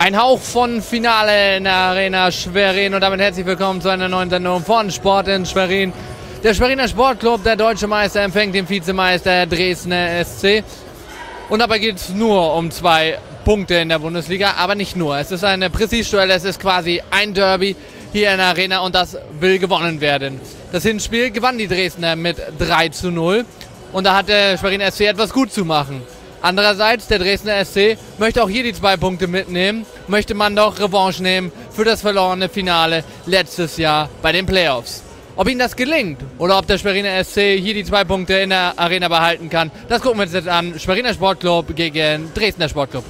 Ein Hauch von Finale in der Arena Schwerin und damit herzlich willkommen zu einer neuen Sendung von Sport in Schwerin. Der Schweriner Sportclub, der deutsche Meister, empfängt den Vizemeister Dresdner SC. Und dabei geht es nur um zwei Punkte in der Bundesliga, aber nicht nur. Es ist eine Prestigeduell, es ist quasi ein Derby hier in der Arena und das will gewonnen werden. Das Hinspiel gewann die Dresdner mit 3 zu 0 und da hat der Schwerin SC etwas gut zu machen. Andererseits, der Dresdner SC möchte auch hier die zwei Punkte mitnehmen. Möchte man doch Revanche nehmen für das verlorene Finale letztes Jahr bei den Playoffs. Ob ihnen das gelingt oder ob der Schweriner SC hier die zwei Punkte in der Arena behalten kann, das gucken wir uns jetzt an. Schweriner Sportclub gegen Dresdner Sportclub.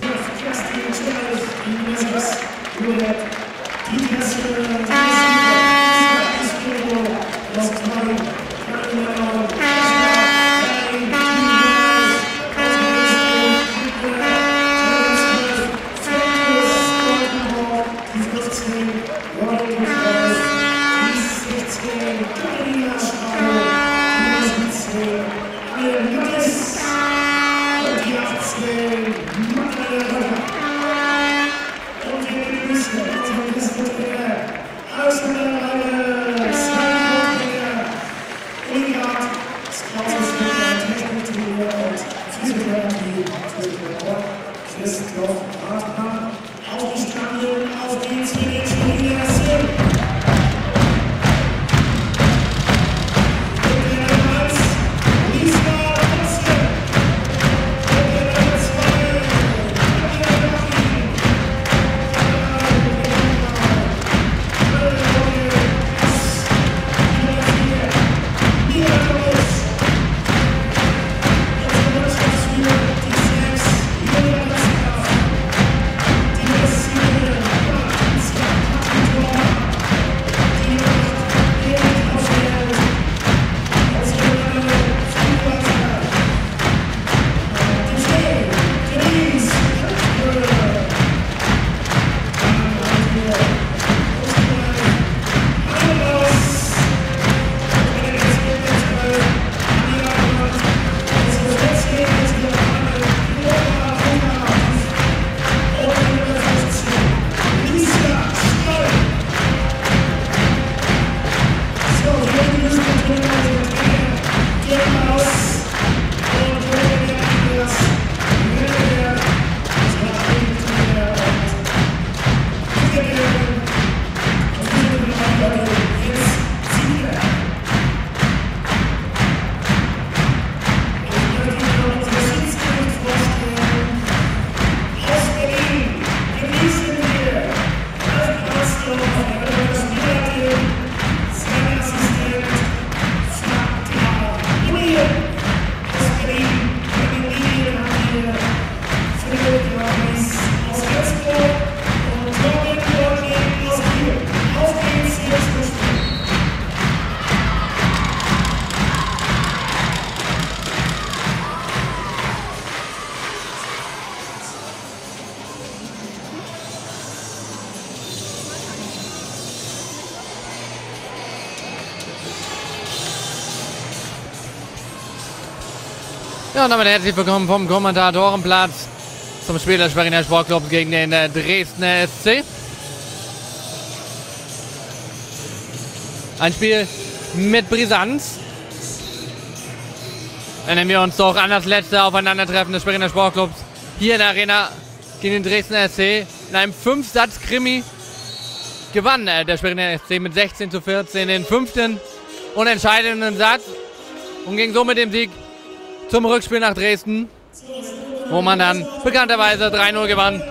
Ja, und damit herzlich willkommen vom Kommentatorenplatz zum Spiel des Schweriner Sportclubs gegen den äh, Dresdner SC. Ein Spiel mit Brisanz. Erinnern wir uns doch an das letzte Aufeinandertreffen des Schweriner Sportclubs hier in der Arena gegen den Dresdner SC. In einem Fünf-Satz-Krimi gewann äh, der Schweriner SC mit 16 zu 14 den fünften unentscheidenden Satz und ging so mit dem Sieg zum Rückspiel nach Dresden, wo man dann bekannterweise 3-0 gewann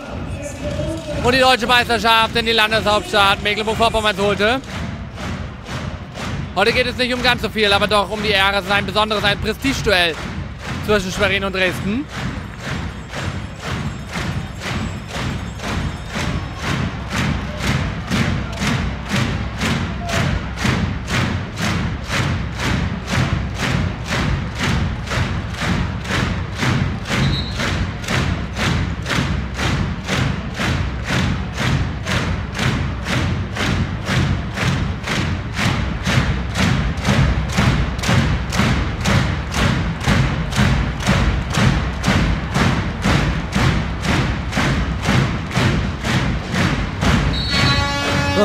und die deutsche Meisterschaft in die Landeshauptstadt Mecklenburg-Vorpommern holte. Heute geht es nicht um ganz so viel, aber doch um die Ehre. Es ist ein besonderes, ein Prestigeduell zwischen Schwerin und Dresden.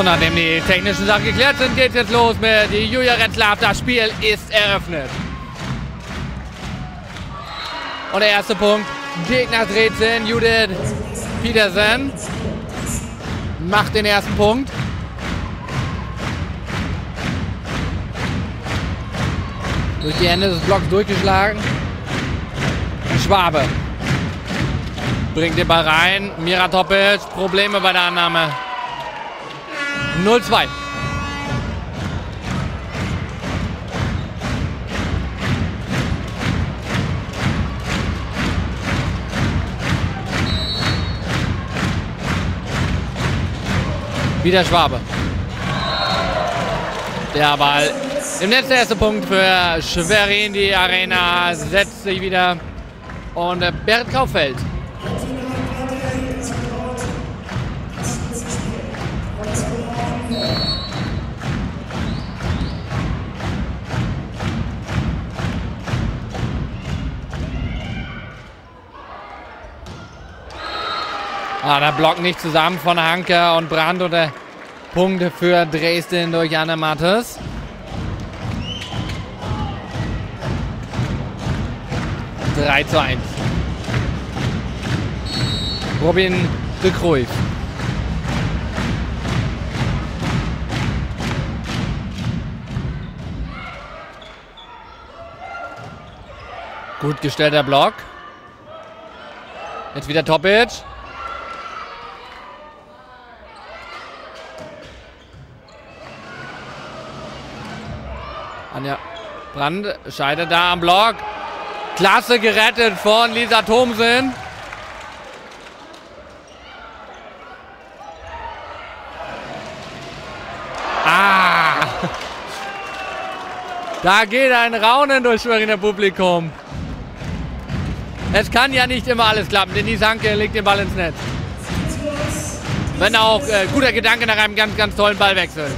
Nachdem die technischen Sachen geklärt sind, geht es jetzt los mit Julia Retzlaff. Das Spiel ist eröffnet. Und der erste Punkt. Gegner dreht sich. Judith Petersen macht den ersten Punkt. Durch die Hände des Blocks durchgeschlagen. Schwabe bringt den Ball rein. Mira Topic, Probleme bei der Annahme. 0-2. Wieder Schwabe. Der Ball im Netz der erste Punkt für Schwerin. Die Arena setzt sich wieder. Und Bert Kaufeld Ah, der Block nicht zusammen von Hanke und Brandt oder Punkte für Dresden durch Anne Mattes. Drei zu eins. Robin de Cruyff. Gut gestellter Block. Jetzt wieder Topic. Anja Brand scheidet da am Block. Klasse gerettet von Lisa Thomsen. Ah! Da geht ein Raunen durchs Schweriner Publikum. Es kann ja nicht immer alles klappen. Denise Hanke legt den Ball ins Netz. Wenn auch äh, guter Gedanke nach einem ganz, ganz tollen Ballwechsel.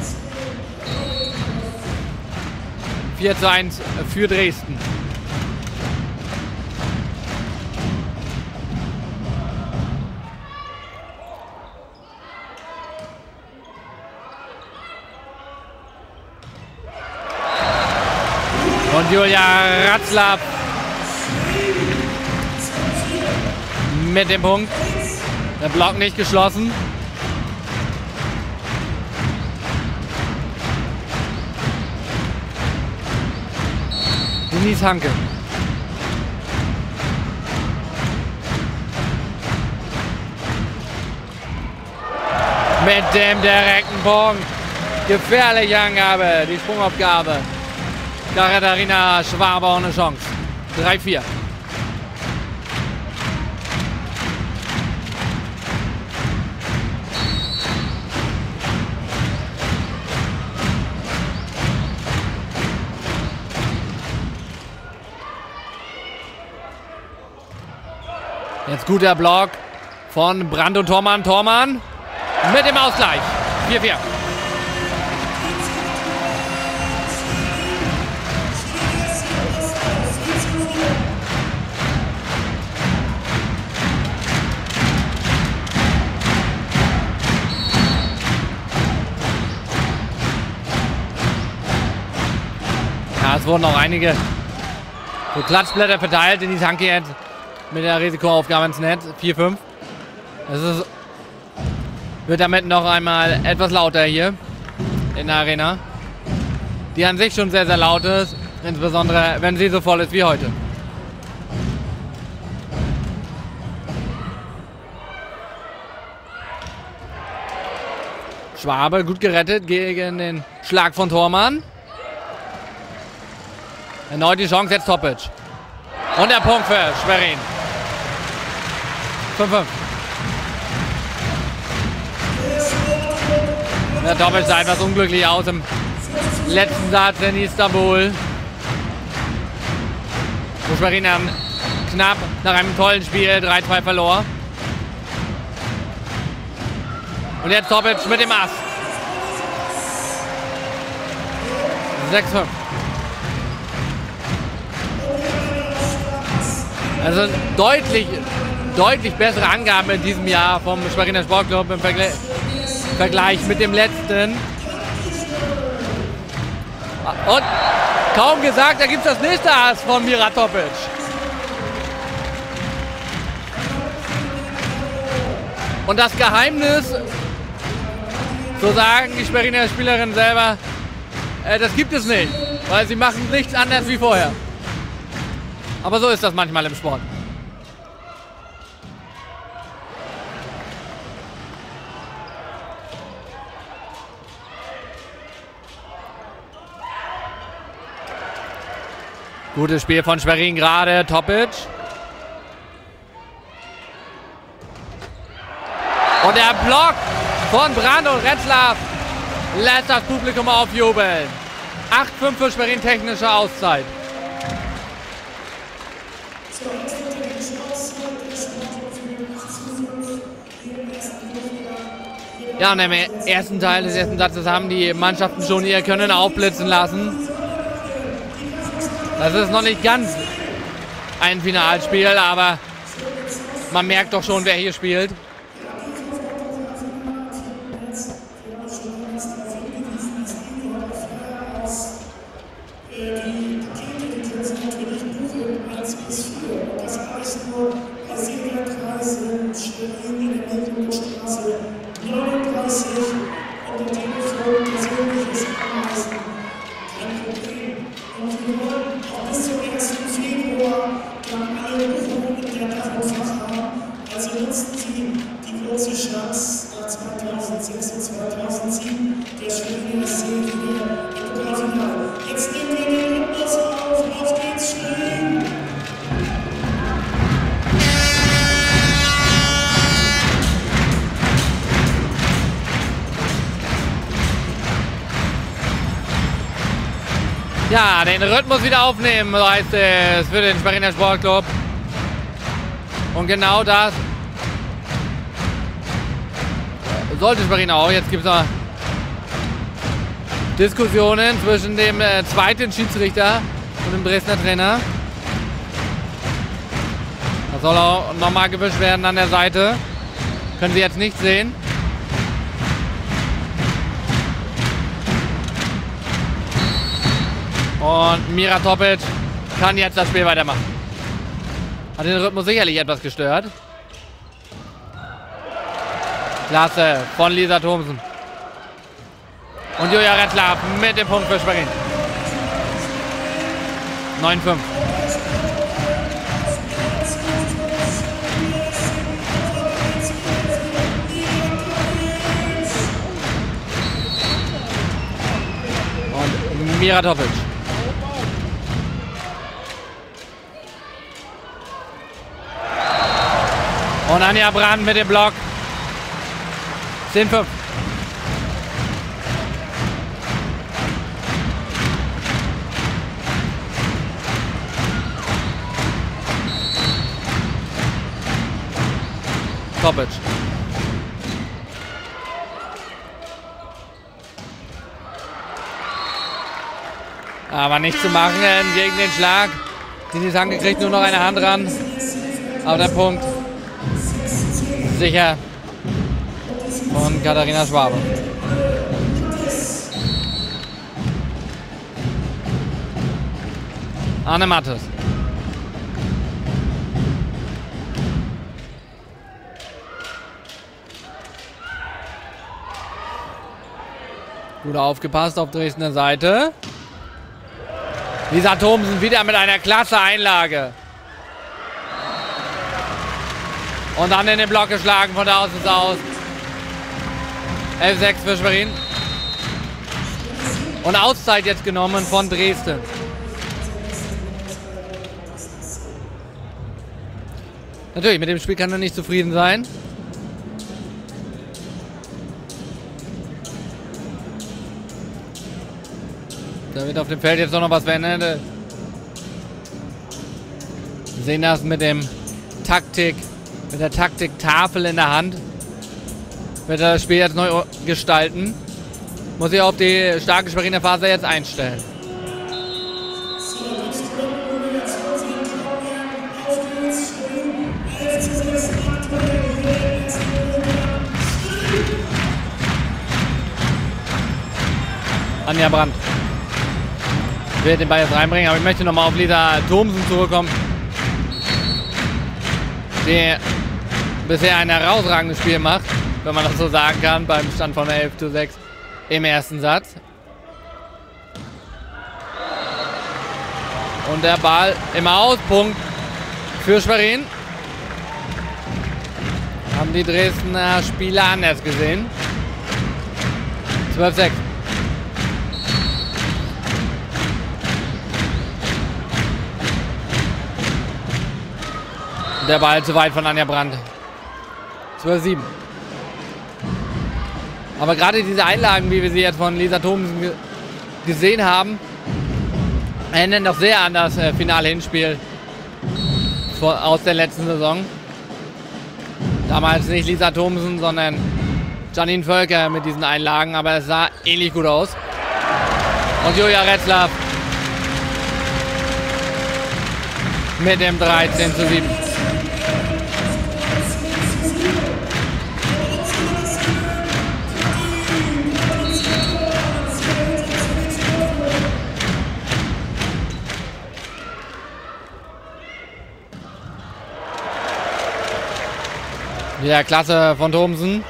4 zu 1 für Dresden. Und Julia Ratzlaff mit dem Punkt. Der Block nicht geschlossen. Denise Hanke. Mit dem direkten Punkt. Gefährliche Angabe, die Sprungaufgabe. Katharina Schwaber ohne Chance. 3-4. Jetzt guter Block von Brand und Tormann. Tormann mit dem Ausgleich. 4-4. Ja, es wurden noch einige Klatschblätter verteilt in die Tanke mit der Risikoaufgabe ins Netz. 4-5. Es ist, wird damit noch einmal etwas lauter hier in der Arena. Die an sich schon sehr, sehr laut ist. Insbesondere, wenn sie so voll ist wie heute. Schwabe gut gerettet gegen den Schlag von Tormann. Erneut die Chance, jetzt Topic. Und der Punkt für Schwerin. 5-5. Der Doppel sah etwas unglücklich aus im letzten Satz in Istanbul. Wo Schwerin knapp nach einem tollen Spiel 3-2 verlor. Und jetzt Topic mit dem Ass. 6-5. Also deutlich, deutlich bessere Angaben in diesem Jahr vom Schweriner Sportclub im Vergleich, Vergleich mit dem letzten. Und kaum gesagt, da gibt es das nächste Ass von Miratopic. Und das Geheimnis, so sagen die Sperriner Spielerin selber, äh, das gibt es nicht, weil sie machen nichts anders wie vorher. Aber so ist das manchmal im Sport. Gutes Spiel von Schwerin gerade. Topic. Und der Block von Brand und Retzlaff lässt das Publikum aufjubeln. 8-5 für Schwerin technische Auszeit. Ja, und im ersten Teil des ersten Satzes haben die Mannschaften schon ihr Können aufblitzen lassen. Das ist noch nicht ganz ein Finalspiel, aber man merkt doch schon, wer hier spielt. Heißt es für den Spariner Sportclub. Und genau das sollte Spariner auch. Jetzt gibt es noch Diskussionen zwischen dem äh, zweiten Schiedsrichter und dem Dresdner Trainer. Das soll auch nochmal gewischt werden an der Seite. Können Sie jetzt nicht sehen. Und Mira Topic kann jetzt das Spiel weitermachen. Hat den Rhythmus sicherlich etwas gestört. Klasse von Lisa Thomsen. Und Julia Rettler mit dem Punkt für Schwerin. 9-5. Und Mira Topic. Und Anja Brand mit dem Block. 10-5. Topic. Aber nicht zu machen gegen den Schlag. Die ist angekriegt, nur noch eine Hand ran. Aber der Punkt sicher von Katharina Schwabe. Arne Mattes. Gut aufgepasst auf Dresdner Seite. Lisa Thomsen wieder mit einer klasse Einlage. Und dann in den Block geschlagen von der Außen aus. 11-6 für Schwerin. Und Auszeit jetzt genommen von Dresden. Natürlich, mit dem Spiel kann er nicht zufrieden sein. Da wird auf dem Feld jetzt noch was verändert. Wir sehen das mit dem Taktik mit der Taktiktafel in der Hand. Wird das Spiel jetzt neu gestalten. Muss ich auf die starke Schweriner Phase jetzt einstellen. Anja Brandt wird den Ball jetzt reinbringen, aber ich möchte nochmal auf Lisa Thomsen zurückkommen, die bisher ein herausragendes Spiel macht, wenn man das so sagen kann, beim Stand von 11 zu 6 im ersten Satz. Und der Ball im Auspunkt für Schwerin. Haben die Dresdner Spieler anders gesehen. 12-6. Der Ball zu weit von Anja Brandt. 12-7. Aber gerade diese Einlagen, wie wir sie jetzt von Lisa Thomsen gesehen haben, erinnern doch sehr an das äh, finale Hinspiel aus der letzten Saison. Damals nicht Lisa Thomsen, sondern Janine Völker mit diesen Einlagen, aber es sah ähnlich gut aus. Und Julia Retzlaff mit dem 13 zu 7. Ja, klasse von Thomsen.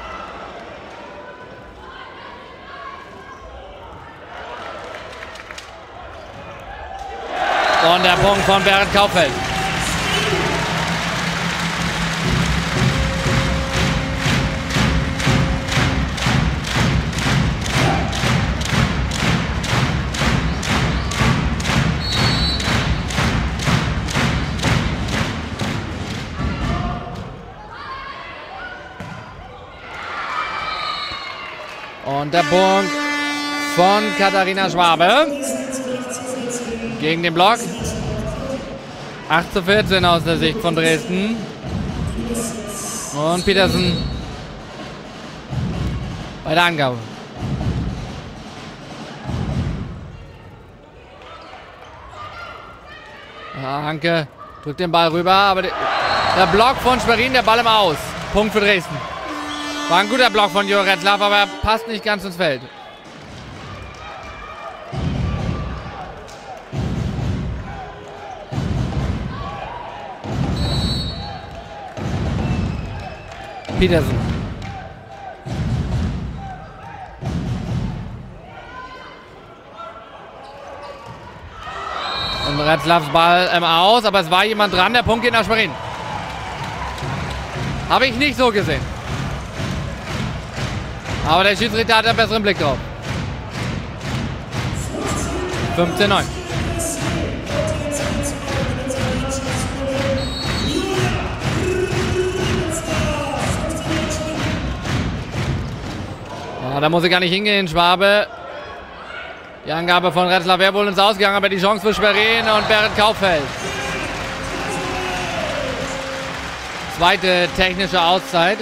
Und der Punkt von Bernd Kaufeld. Und der Punkt von Katharina Schwabe gegen den Block. 8 zu 14 aus der Sicht von Dresden. Und Petersen bei der Angabe. Ja, Hanke drückt den Ball rüber, aber der Block von Schwerin, der Ball im Aus. Punkt für Dresden. War ein guter Block von Joretzlav, aber er passt nicht ganz ins Feld. Petersen. Und Retzlavs Ball ähm, aus, aber es war jemand dran. Der Punkt geht nach Schwerin. Habe ich nicht so gesehen. Aber der Schiedsrichter hat einen besseren Blick drauf. 15-9. Ja, da muss ich gar nicht hingehen, Schwabe. Die Angabe von Retzler wäre wohl ins Ausgegangen, aber die Chance für Schwerin und Bernd Kauffeld. Zweite technische Auszeit.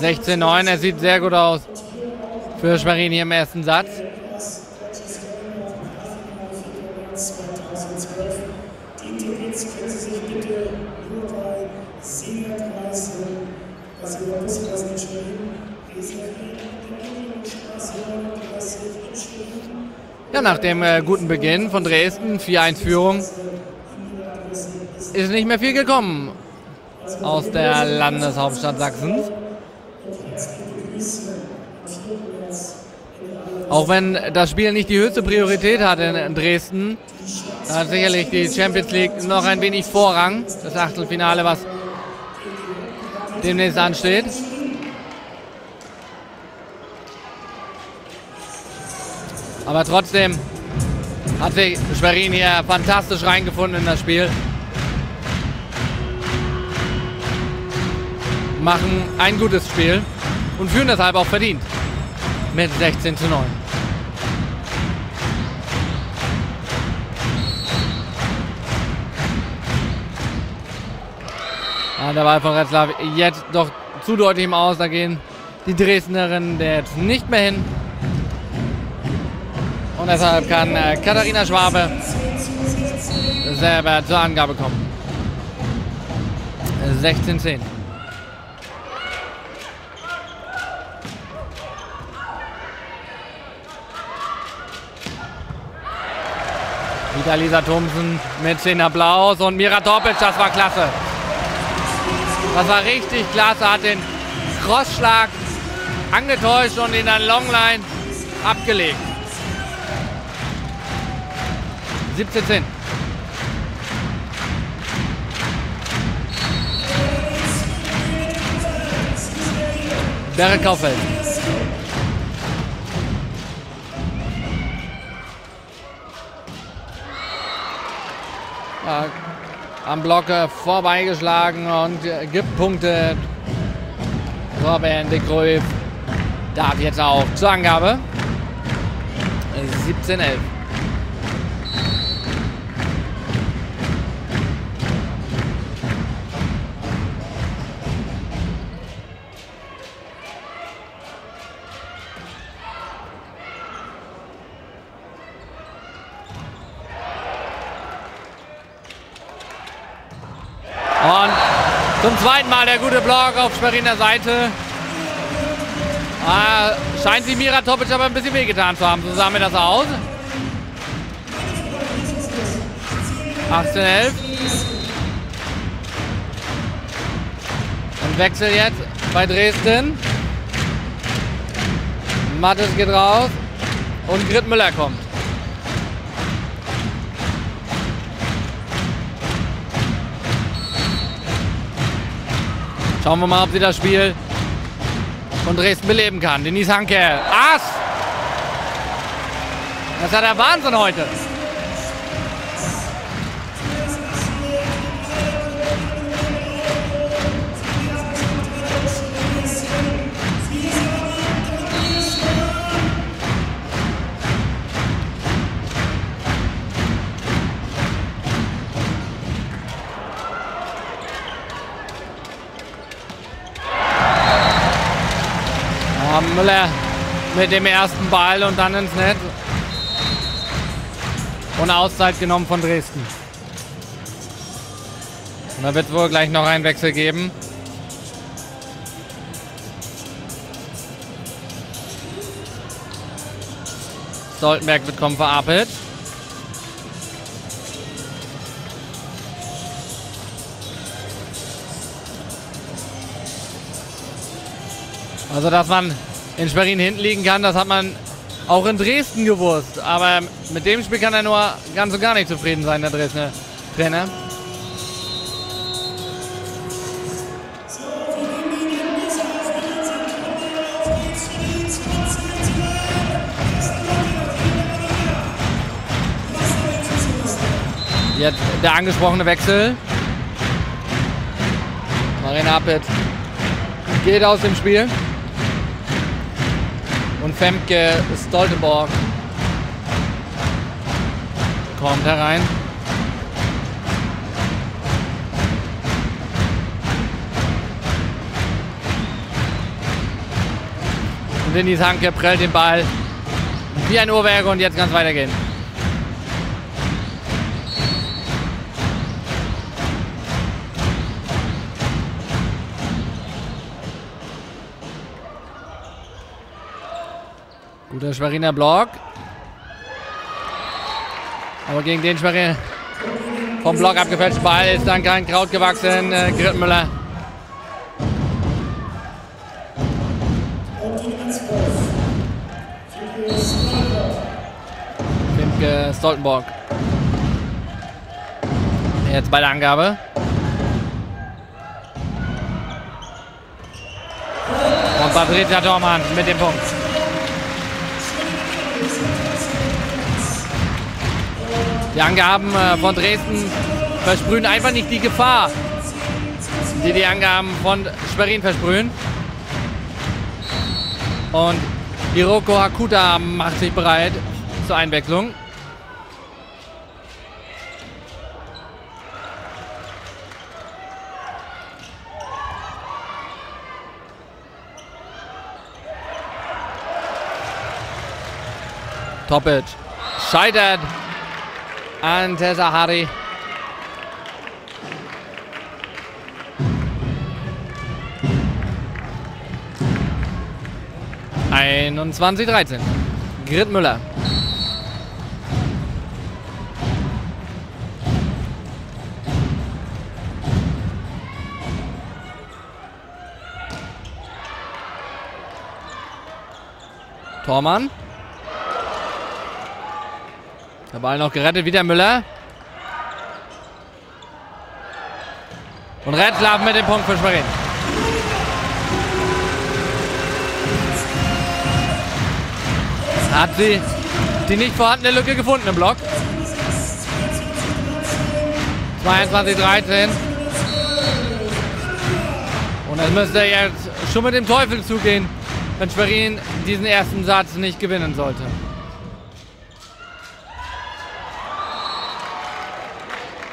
16-9, er sieht sehr gut aus für Schwerin hier im ersten Satz. Ja, nach dem äh, guten Beginn von Dresden, 4-1-Führung, ist nicht mehr viel gekommen aus der Landeshauptstadt Sachsens. Auch wenn das Spiel nicht die höchste Priorität hat in Dresden, hat sicherlich die Champions League noch ein wenig Vorrang. Das Achtelfinale, was demnächst ansteht. Aber trotzdem hat sich Schwerin hier fantastisch reingefunden in das Spiel. Machen ein gutes Spiel und führen deshalb auch verdient mit 16 zu 9. Ah, der Ball von Retzlaff jetzt doch zu deutlich im Aus. Da gehen die Dresdnerinnen jetzt nicht mehr hin. Und deshalb kann äh, Katharina Schwabe selber zur Angabe kommen. 16-10. Peter Lisa Thomsen mit den Applaus und Mira Topic, das war klasse. Das war richtig klasse, hat den Crossschlag angetäuscht und in der Longline abgelegt. 17 10. Berit Kaufeld. Am Block vorbeigeschlagen und gibt Punkte. Torben de Gröf darf jetzt auch zur Angabe. 17-11. Mal der gute Block auf Schweriner Seite. Ah, scheint sie Mira Topic aber ein bisschen wehgetan zu haben. So sah mir das aus. 18, 11. Und Wechsel jetzt bei Dresden. Mattes geht raus. Und Grit Müller kommt. Schauen wir mal, ob sie das Spiel von Dresden beleben kann. Denise Hanke. Ass! Das ist ja der Wahnsinn heute. Müller mit dem ersten Ball und dann ins Netz. Und Auszeit genommen von Dresden. Und da wird wohl gleich noch einen Wechsel geben. Stoltenberg wird kommen für Apelt. Also, dass man in Schwerin hinten liegen kann, das hat man auch in Dresden gewusst. Aber mit dem Spiel kann er nur ganz und gar nicht zufrieden sein, der Dresdner Trainer. Jetzt der angesprochene Wechsel. Marina Appet geht aus dem Spiel. Femke Stoltenborg kommt herein. Und Denise Hanke prellt den Ball wie ein Uhrwerk und jetzt kann es weitergehen. Guter Schweriner Block. Aber gegen den Schweriner vom Block abgefälschten Ball ist dann kein Kraut gewachsen. Äh, Grittenmüller. Fimke Stoltenborg. Jetzt bei der Angabe. Und Patricia Dormann mit dem Punkt. Die Angaben äh, von Dresden versprühen einfach nicht die Gefahr, die die Angaben von Schwerin versprühen. Und Hiroko Hakuta macht sich bereit zur Einwechslung. Topic scheitert an Tesahari. Einundzwanzig, dreizehn. Grit Müller. Tormann. Der Ball noch gerettet, wieder Müller. Und Retzlaff mit dem Punkt für Schwerin. Hat sie die nicht vorhandene Lücke gefunden im Block. 22, 13. Und es müsste jetzt schon mit dem Teufel zugehen, wenn Schwerin diesen ersten Satz nicht gewinnen sollte.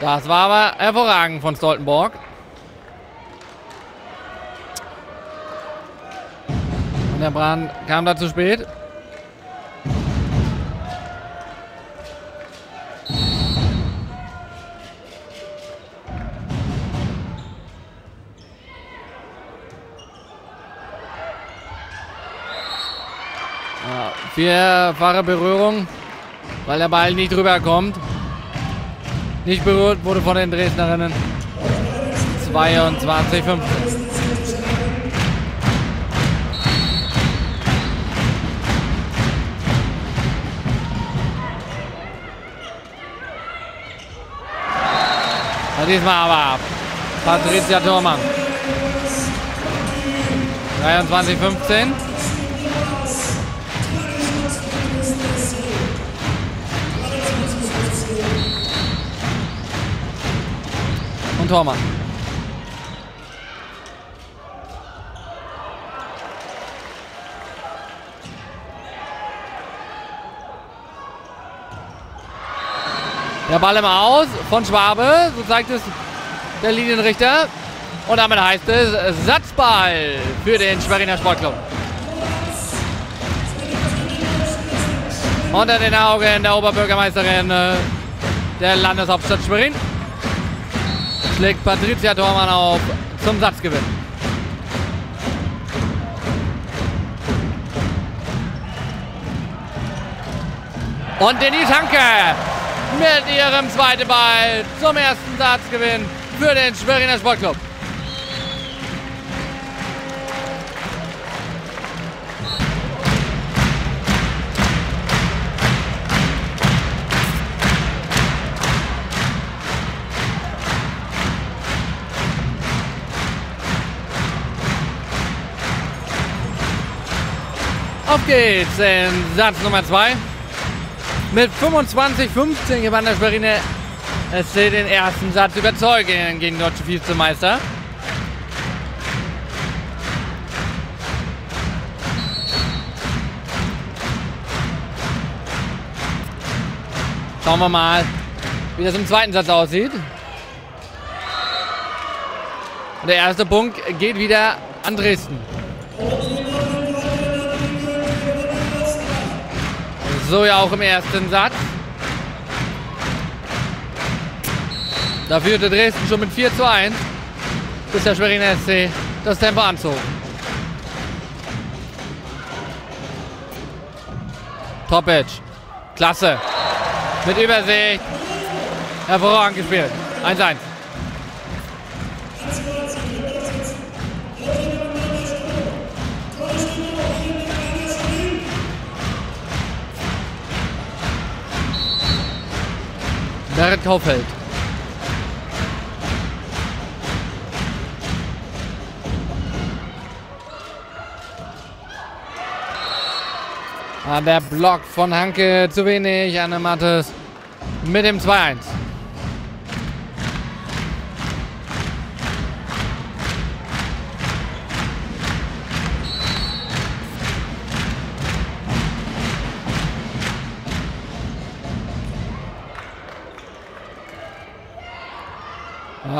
Das war aber hervorragend von Stoltenborg. Und der Brand kam da zu spät. Vierfache Berührung, weil der Ball nicht rüberkommt. Nicht berührt wurde von den Dresdnerinnen. 22, 15. diesmal aber Patricia Thormann. 23, 15. und Tormann. Der Ball im Aus von Schwabe, so zeigt es der Linienrichter. Und damit heißt es Satzball für den Schweriner Sportclub. Unter den Augen der Oberbürgermeisterin äh, der Landeshauptstadt Schwerin schlägt Patricia Tormann auf zum Satzgewinn. Und Denise Hanke mit ihrem zweiten Ball zum ersten Satzgewinn für den Schweriner Sportclub. Auf geht's in Satz Nummer 2. Mit 25-15 gewann der Schweriner SC den ersten Satz überzeugend gegen deutsche Vizemeister. Schauen wir mal, wie das im zweiten Satz aussieht. Und der erste Punkt geht wieder an Dresden. So ja auch im ersten Satz. Da führte Dresden schon mit 4 zu 1, bis der Schweriner SC das Tempo anzog. Topic. Klasse. Mit Übersicht. Hervorragend gespielt. 1-1. Gerrit Kaufeld. Ah, der Block von Hanke zu wenig. Anne Mattes mit dem 2-1.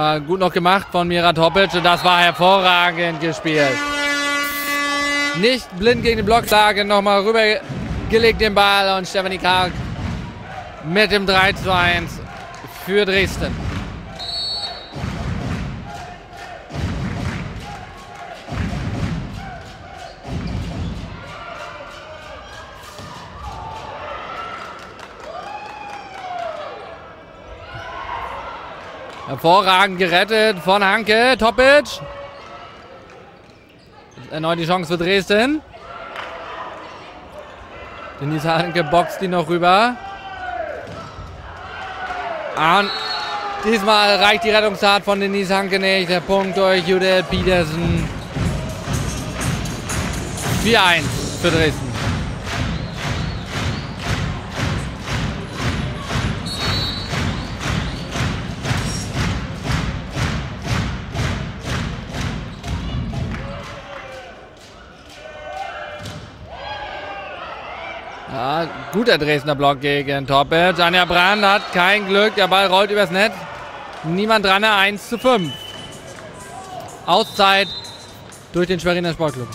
Ah, gut noch gemacht von Mira Topic und das war hervorragend gespielt. Nicht blind gegen den Block schlagen, nochmal rübergelegt den Ball und Stefanie Karg mit dem 3 zu 1 für Dresden. Hervorragend gerettet von Hanke. Topic. Erneut die Chance für Dresden. Denise Hanke boxt die noch rüber. Und diesmal reicht die Rettungstat von Denise Hanke nicht. Der Punkt durch Judith Petersen. 4-1 für Dresden. Guter Dresdner Block gegen Toppitz. Anja Brand hat kein Glück. Der Ball rollt übers Netz. Niemand dran. 1 zu 5. Auszeit durch den Schweriner Sportclub.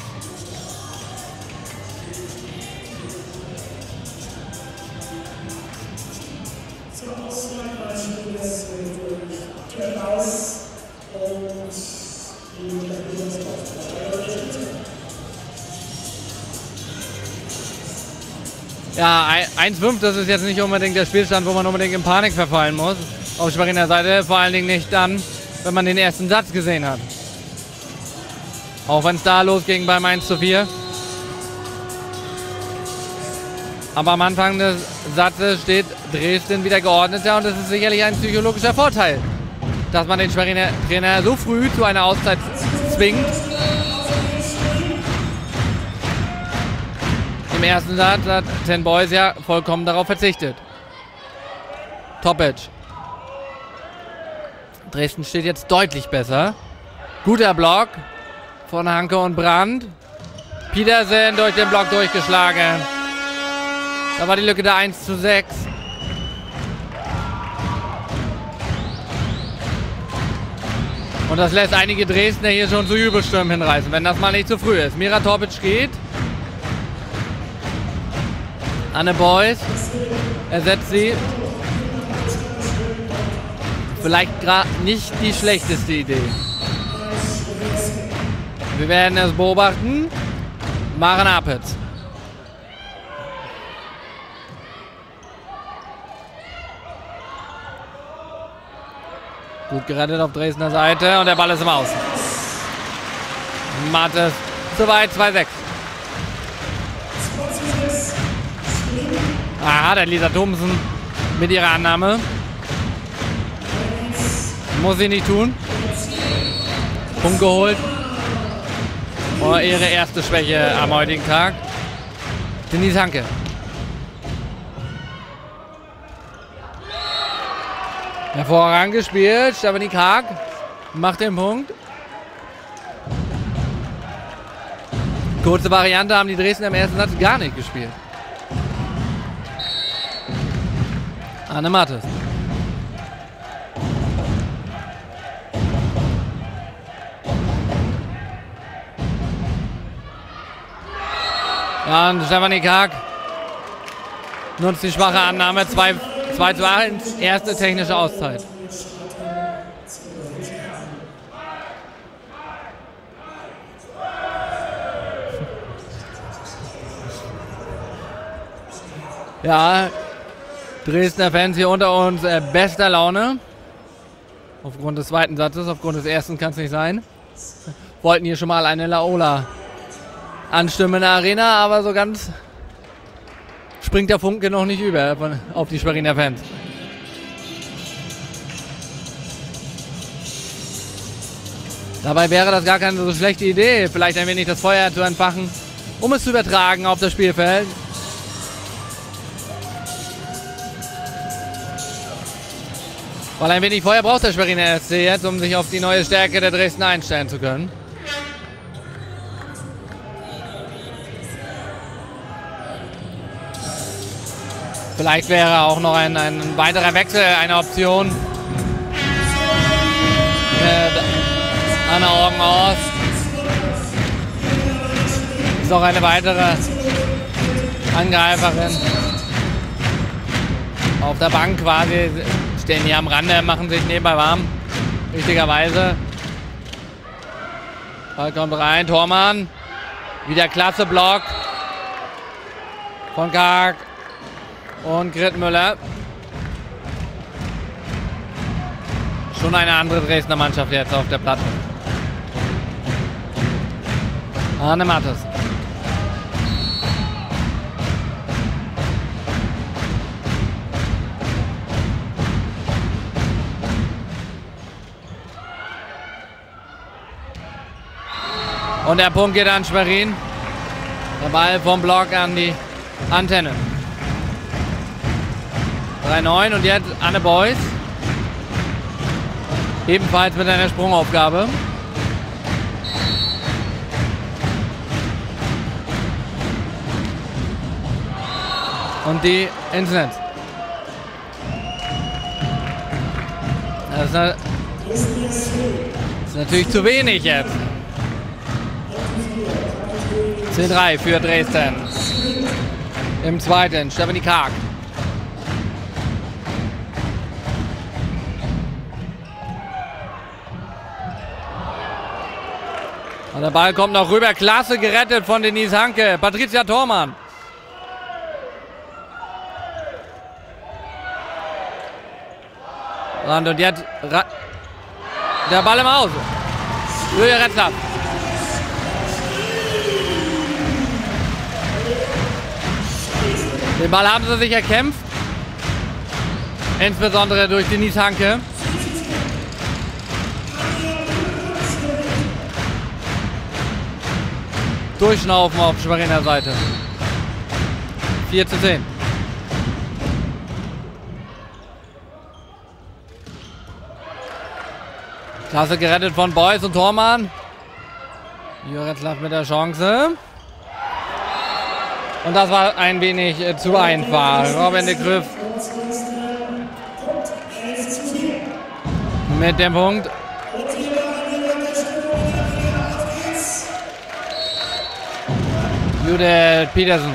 Ja, 1-5, das ist jetzt nicht unbedingt der Spielstand, wo man unbedingt in Panik verfallen muss. Auf Schweriner Seite, vor allen Dingen nicht dann, wenn man den ersten Satz gesehen hat. Auch wenn es da losging beim 1 zu 4. Aber am Anfang des Satzes steht Dresden wieder geordneter und das ist sicherlich ein psychologischer Vorteil, dass man den Schweriner Trainer so früh zu einer Auszeit zwingt Im ersten Satz hat Ten Boys ja vollkommen darauf verzichtet. Topic. Dresden steht jetzt deutlich besser. Guter Block von Hanke und Brandt. Petersen durch den Block durchgeschlagen. Da war die Lücke da 1 zu 6. Und das lässt einige Dresdner hier schon zu Übelstürmen hinreißen, wenn das mal nicht zu früh ist. Mira Torbic geht. Anne Boys ersetzt sie. Vielleicht gerade nicht die schlechteste Idee. Wir werden es beobachten. Maren Apitz. Gut gerettet auf Dresdner Seite und der Ball ist im Aus. Mattes zu weit, 2-6. Aha, der Lisa Thomsen mit ihrer Annahme. Muss sie nicht tun. Punkt geholt. Oh, ihre erste Schwäche am heutigen Tag. Denise Hanke. Hervorragend gespielt. Stephanie Karg macht den Punkt. Kurze Variante haben die Dresden im ersten Satz gar nicht gespielt. Anne Mattes. Und Stefanie Karg nutzt die schwache Annahme 2, 2 zu 1, erste technische Auszeit. Ja, Dresdner Fans hier unter uns äh, bester Laune. Aufgrund des zweiten Satzes, aufgrund des ersten kann es nicht sein. Wollten hier schon mal eine Laola anstimmen in der Arena, aber so ganz springt der Funke noch nicht über von, auf die Schweriner Fans. Dabei wäre das gar keine so schlechte Idee, vielleicht ein wenig das Feuer zu entfachen, um es zu übertragen auf das Spielfeld. Weil ein wenig Feuer braucht der Schweriner SC jetzt, um sich auf die neue Stärke der Dresden einstellen zu können. Vielleicht wäre auch noch ein, ein weiterer Wechsel eine Option. Mit Anna Orgen-Ost. Ist auch eine weitere Angreiferin. Auf der Bank quasi stehen hier am Rande, machen sich nebenbei warm. Richtigerweise. Ball kommt rein, Tormann. Wieder klasse Block. Von Karg und Grit Müller. Schon eine andere Dresdner Mannschaft jetzt auf der Platte. Arne Mattes. Und der Punkt geht an Schwerin. Der Ball vom Block an die Antenne. 3-9 und jetzt Anne Beuys. Ebenfalls mit einer Sprungaufgabe. Und die ins Netz. Das ist, ist natürlich zu wenig jetzt. 10-3 für Dresden. Im zweiten Stephanie Karg. Und der Ball kommt noch rüber. Klasse gerettet von Denise Hanke. Patricia Thormann. Und jetzt der Ball im Aus. Julia Retzlaff. Den Ball haben sie sich erkämpft. Insbesondere durch Denise Hanke. Durchschnaufen auf Schweriner Seite. 4 zu 10. Klasse gerettet von Beuys und Tormann. Juretzlaff mit der Chance. Und das war ein wenig äh, zu einfach. Robin de Griff mit dem Punkt. Judith Petersen.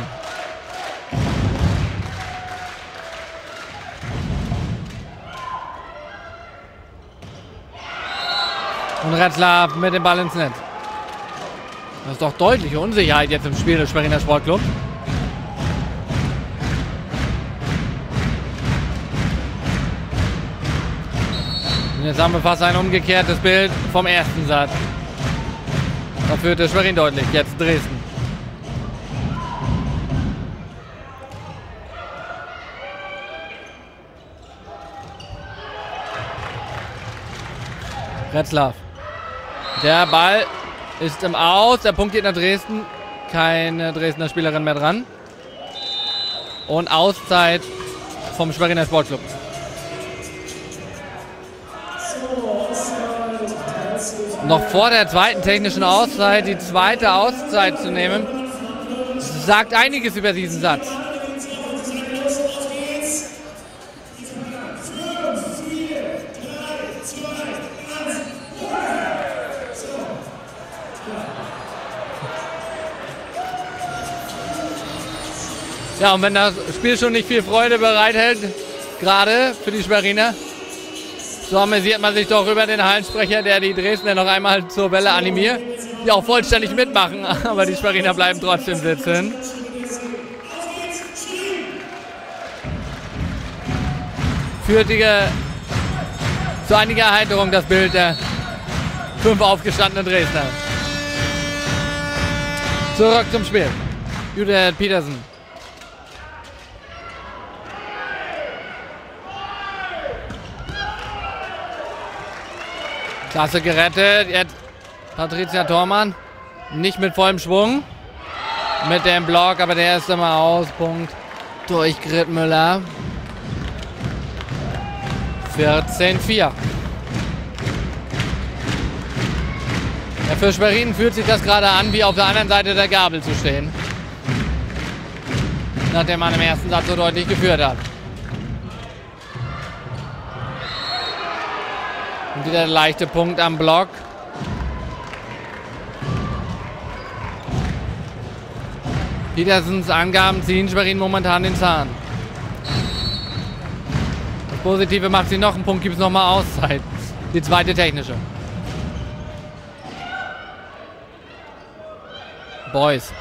Und Retzlaff mit dem Ball ins Netz. Das ist doch deutliche Unsicherheit jetzt im Spiel des Schweriner Sportclub. Und jetzt haben wir fast ein umgekehrtes Bild vom ersten Satz. Da führte Schwerin deutlich, jetzt Dresden. Retzlaff. Der Ball ist im Aus. Der Punkt geht nach Dresden. Keine Dresdner Spielerin mehr dran. Und Auszeit vom Schweriner Sportclub. Noch vor der zweiten technischen Auszeit die zweite Auszeit zu nehmen, sagt einiges über diesen Satz. Ja, und wenn das Spiel schon nicht viel Freude bereithält, gerade für die Schweriner, so amüsiert man sich doch über den Hallensprecher, der die Dresdner noch einmal zur Welle animiert, die auch vollständig mitmachen, aber die Schweriner bleiben trotzdem sitzen. Führt die, zu einiger Erheiterung das Bild der fünf aufgestandenen Dresdner. Zurück zum Spiel. Judith Petersen. Klasse gerettet. Jetzt Patricia Thormann. Nicht mit vollem Schwung. Mit dem Block, aber der ist immer aus. Punkt durch Grittmüller. 14-4. Ja, für Schwerin fühlt sich das gerade an, wie auf der anderen Seite der Gabel zu stehen. Nachdem man im ersten Satz so deutlich geführt hat. Wieder der leichte Punkt am Block. Petersens Angaben ziehen Schwerin momentan den Zahn. Das Positive macht sie noch einen Punkt, gibt es nochmal Auszeit. Die zweite technische. Boys.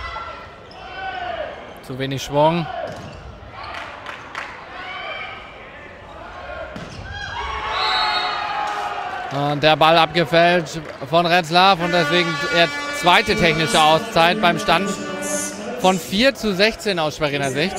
Zu wenig Schwung. Und der Ball abgefällt von Retzlaff und deswegen er zweite technische Auszeit beim Stand von 4 zu 16 aus Schweriner Sicht.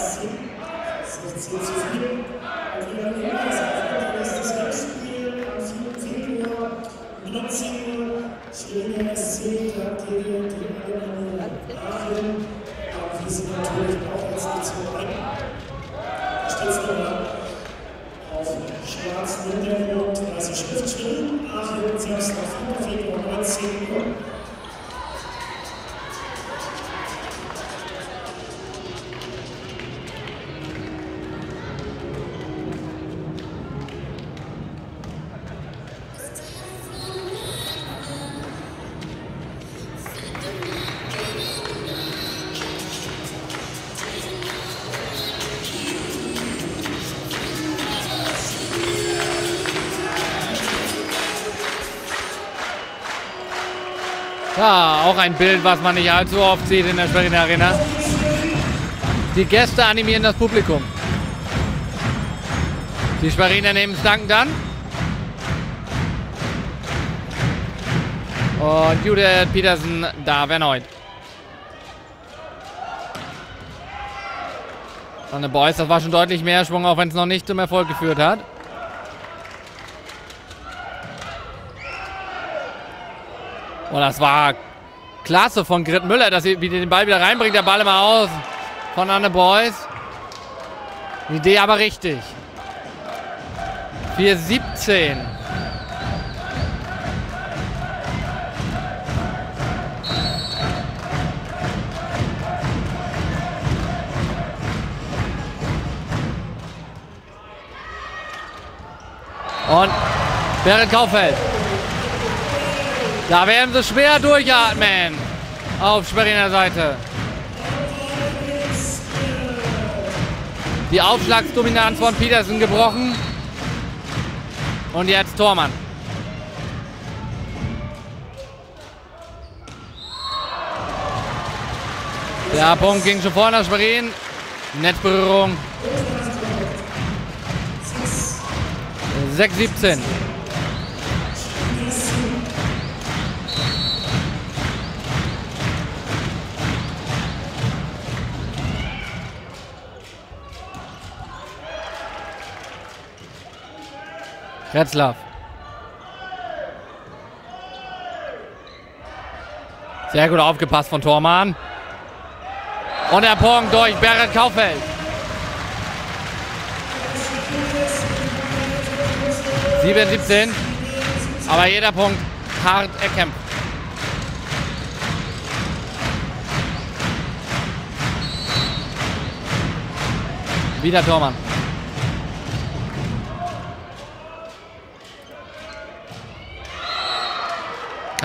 Ein Bild, was man nicht allzu oft sieht in der Schweriner Arena. Die Gäste animieren das Publikum. Die Schweriner nehmen es dankend an. Und Judith Petersen darf erneut. Und der Boys, das war schon deutlich mehr Schwung, auch wenn es noch nicht zum Erfolg geführt hat. Und das war klasse von Grit Müller, dass sie den Ball wieder reinbringt. Der Ball immer aus von Anne Boys. Die Idee aber richtig. 4-17. Und Berit Kaufeld. Da werden sie schwer durchatmen. Auf Schweriner Seite. Die Aufschlagsdominanz von Petersen gebrochen. Und jetzt Tormann. Der Punkt ging schon vor nach Schwerin. Netzberührung. 6-17. Retzlaff. Sehr gut aufgepasst von Tormann. Und der Punkt durch Berit Kaufeld. Sieben, 17. Aber jeder Punkt hart erkämpft. Wieder Tormann.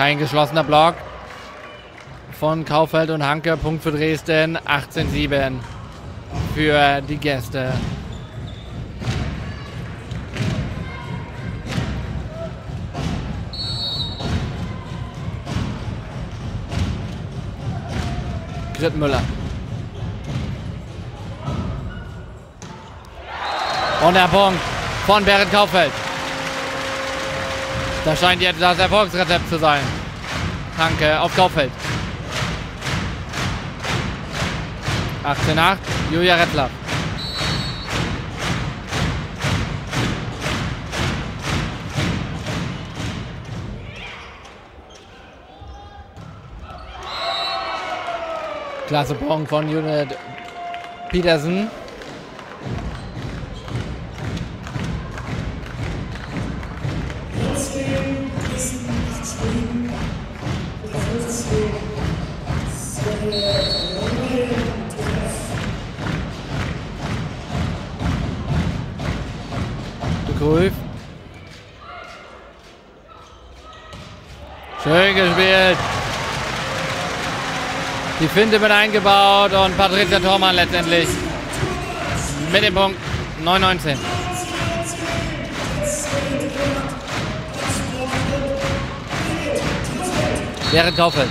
Kein geschlossener Block von Kaufeld und Hanke. Punkt für Dresden. 18-7 für die Gäste. Grit Müller. Und der Punkt von Berit Kaufeld. Das scheint jetzt das Erfolgsrezept zu sein. Danke, auf Kaufeld. 18-8, Julia Rettler. Klasse Punkt von Unit Petersen. Finte mit eingebaut und Patricia Thormann letztendlich mit dem Punkt 919. Während Kaufeld.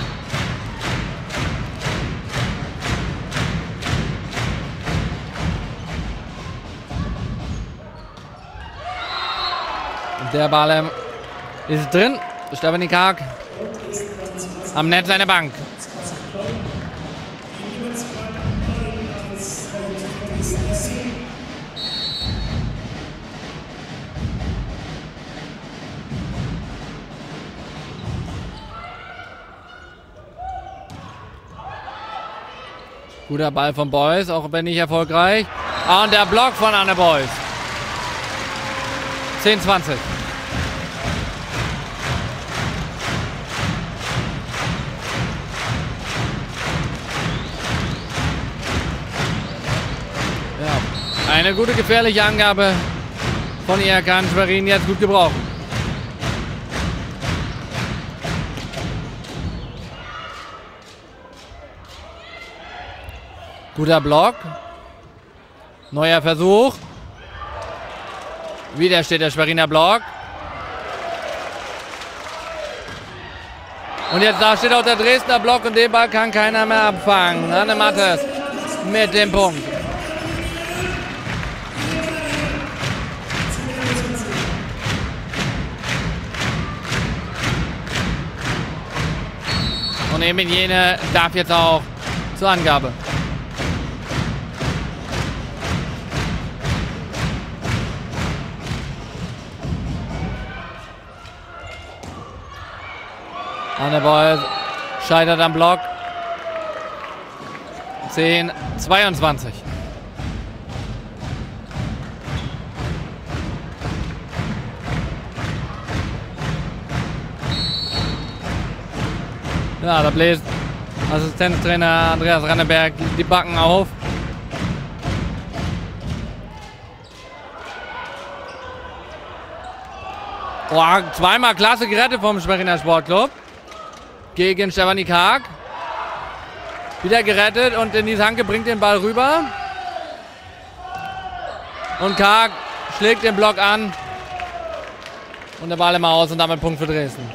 Der Ball ist drin. Stefanie Karg am Netz seine Bank. Guter Ball von Boys, auch wenn nicht erfolgreich. Ah, und der Block von Anne Boys. 10, 20. Ja, eine gute gefährliche Angabe von ihr kann Schwerin jetzt gut gebrauchen. Guter Block. Neuer Versuch. Wieder steht der Schweriner Block. Und jetzt da steht auch der Dresdner Block und den Ball kann keiner mehr abfangen. Anne Mattes mit dem Punkt. Und eben jene darf jetzt auch zur Angabe. Anneball scheitert am Block. 10, 22. Ja, da bläst Assistenztrainer Andreas Ranneberg die Backen auf. Oh, zweimal klasse gerettet vom Schweriner Sportclub gegen Stefanie Karg. Wieder gerettet und Denise Hanke bringt den Ball rüber. Und Karg schlägt den Block an. Und der Ball im Aus und damit Punkt für Dresden.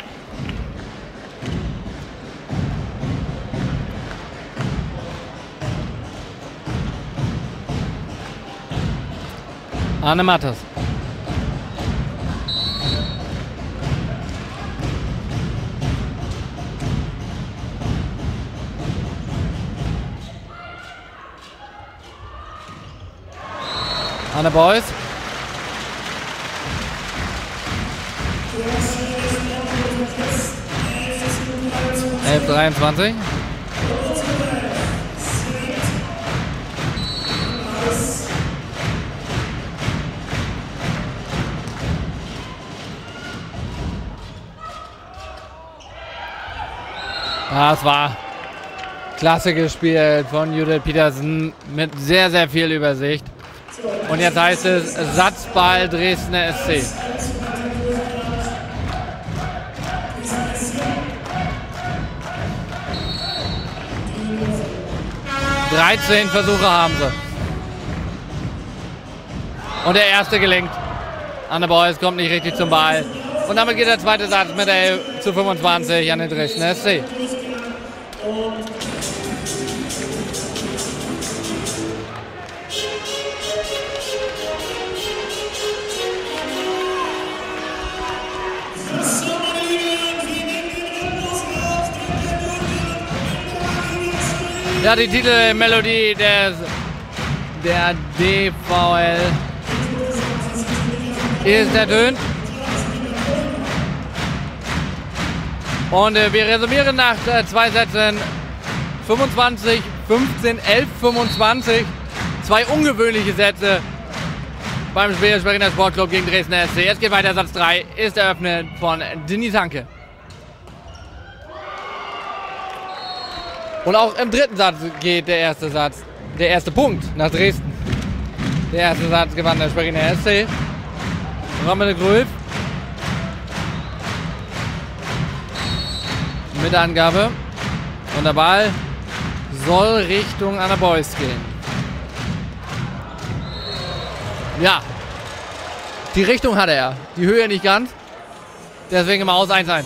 Arne Mattes. 11 Boys. Elf 23. Das war klasse gespielt von Judith Petersen mit sehr, sehr viel Übersicht. Und jetzt heißt es Satzball Dresdner SC. Dreizehn Versuche haben sie. Und der erste gelingt. Anne Boys kommt nicht richtig zum Ball. Und damit geht der zweite Satz mit 11 zu 25 an den Dresdner SC. Ja, die Titelmelodie der, der DVL ist ertönt. Und äh, wir resümieren nach äh, zwei Sätzen 25, 15, 11, 25. Zwei ungewöhnliche Sätze beim Spiel Schweriner Sportclub gegen Dresden SC. Jetzt geht weiter, Satz 3 ist eröffnet von Denise Hanke. Und auch im dritten Satz geht der erste Satz, der erste Punkt nach Dresden. Der erste Satz gewann der Sperriner SC. Rommel Gröf. Mit Angabe. Und der Ball soll Richtung Anna Boys gehen. Ja. Die Richtung hatte er. Die Höhe nicht ganz. Deswegen immer aus 1-1.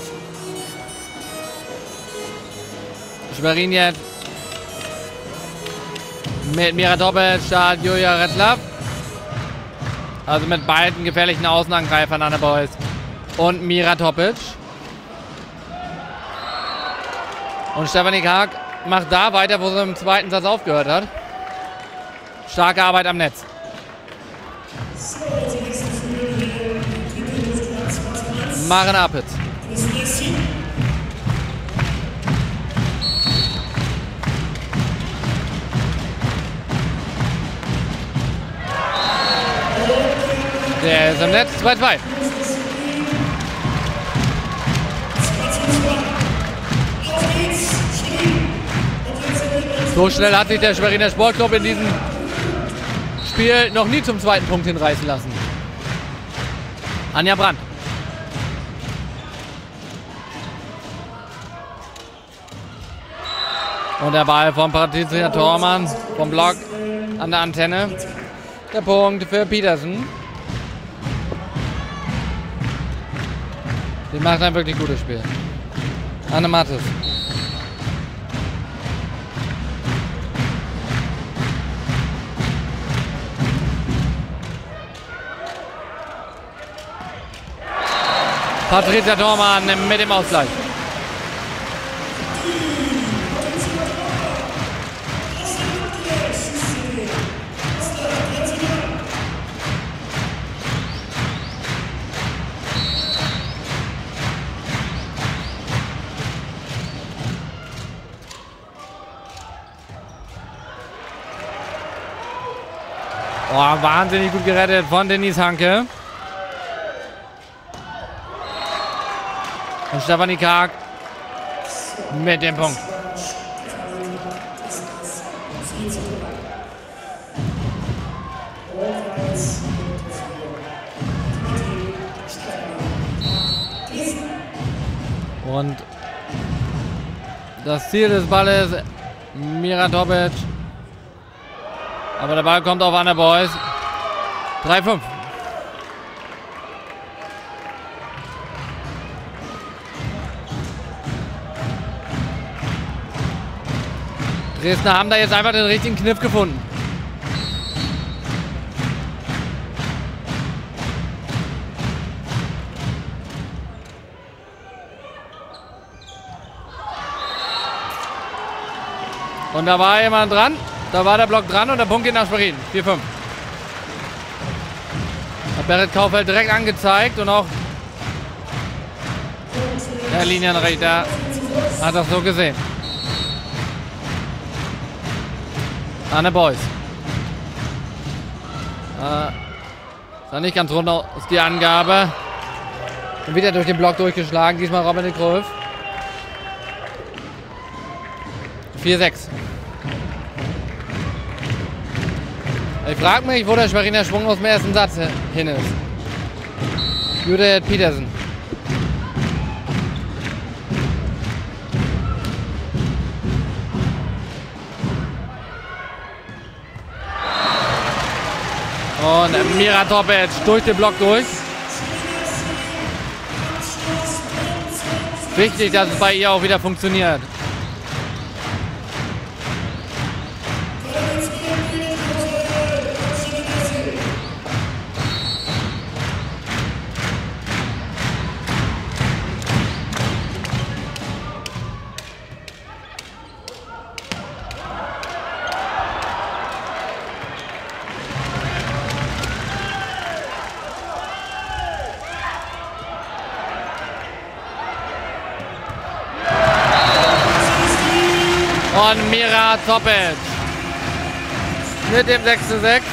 Schwerin jetzt mit Mira Doppel statt Julia Retzlaff. Also mit beiden gefährlichen Außenangreifern an der Boys. Und Mira Topic. Und Stefanie Haag macht da weiter, wo sie im zweiten Satz aufgehört hat. Starke Arbeit am Netz. Maren Apitz. Der ist im Netz. 2-2. So schnell hat sich der Schweriner Sportclub in diesem Spiel noch nie zum zweiten Punkt hinreißen lassen. Anja Brandt. Und der Ball von Patricia Thormann vom Block an der Antenne. Der Punkt für Petersen. Die macht ein wirklich gutes Spiel. Anne Mattes. Patricia Dormann mit dem Ausgleich. Wahnsinnig gut gerettet von Denise Hanke. Und Stefanie Karg mit dem Punkt. Und das Ziel des Balles Mira Tobic. Aber der Ball kommt auf Anna Boys. 3-5. Dresdner haben da jetzt einfach den richtigen Kniff gefunden. Und da war jemand dran. Da war der Block dran und der Punkt geht nach Schwerin. 4-5. Berit Kaufeld direkt angezeigt und auch der Linienrichter hat das so gesehen. Anne Boys. Äh, sah nicht ganz rund aus die Angabe. Und wieder durch den Block durchgeschlagen. Diesmal Robin de Gröf. 4-6. Ich frage mich, wo der Schweriner Schwung aus dem ersten Satz hin ist. Judith Petersen. Und Mira Topic durch den Block durch. Wichtig, dass es bei ihr auch wieder funktioniert. Topic. Mit dem 6 zu 6.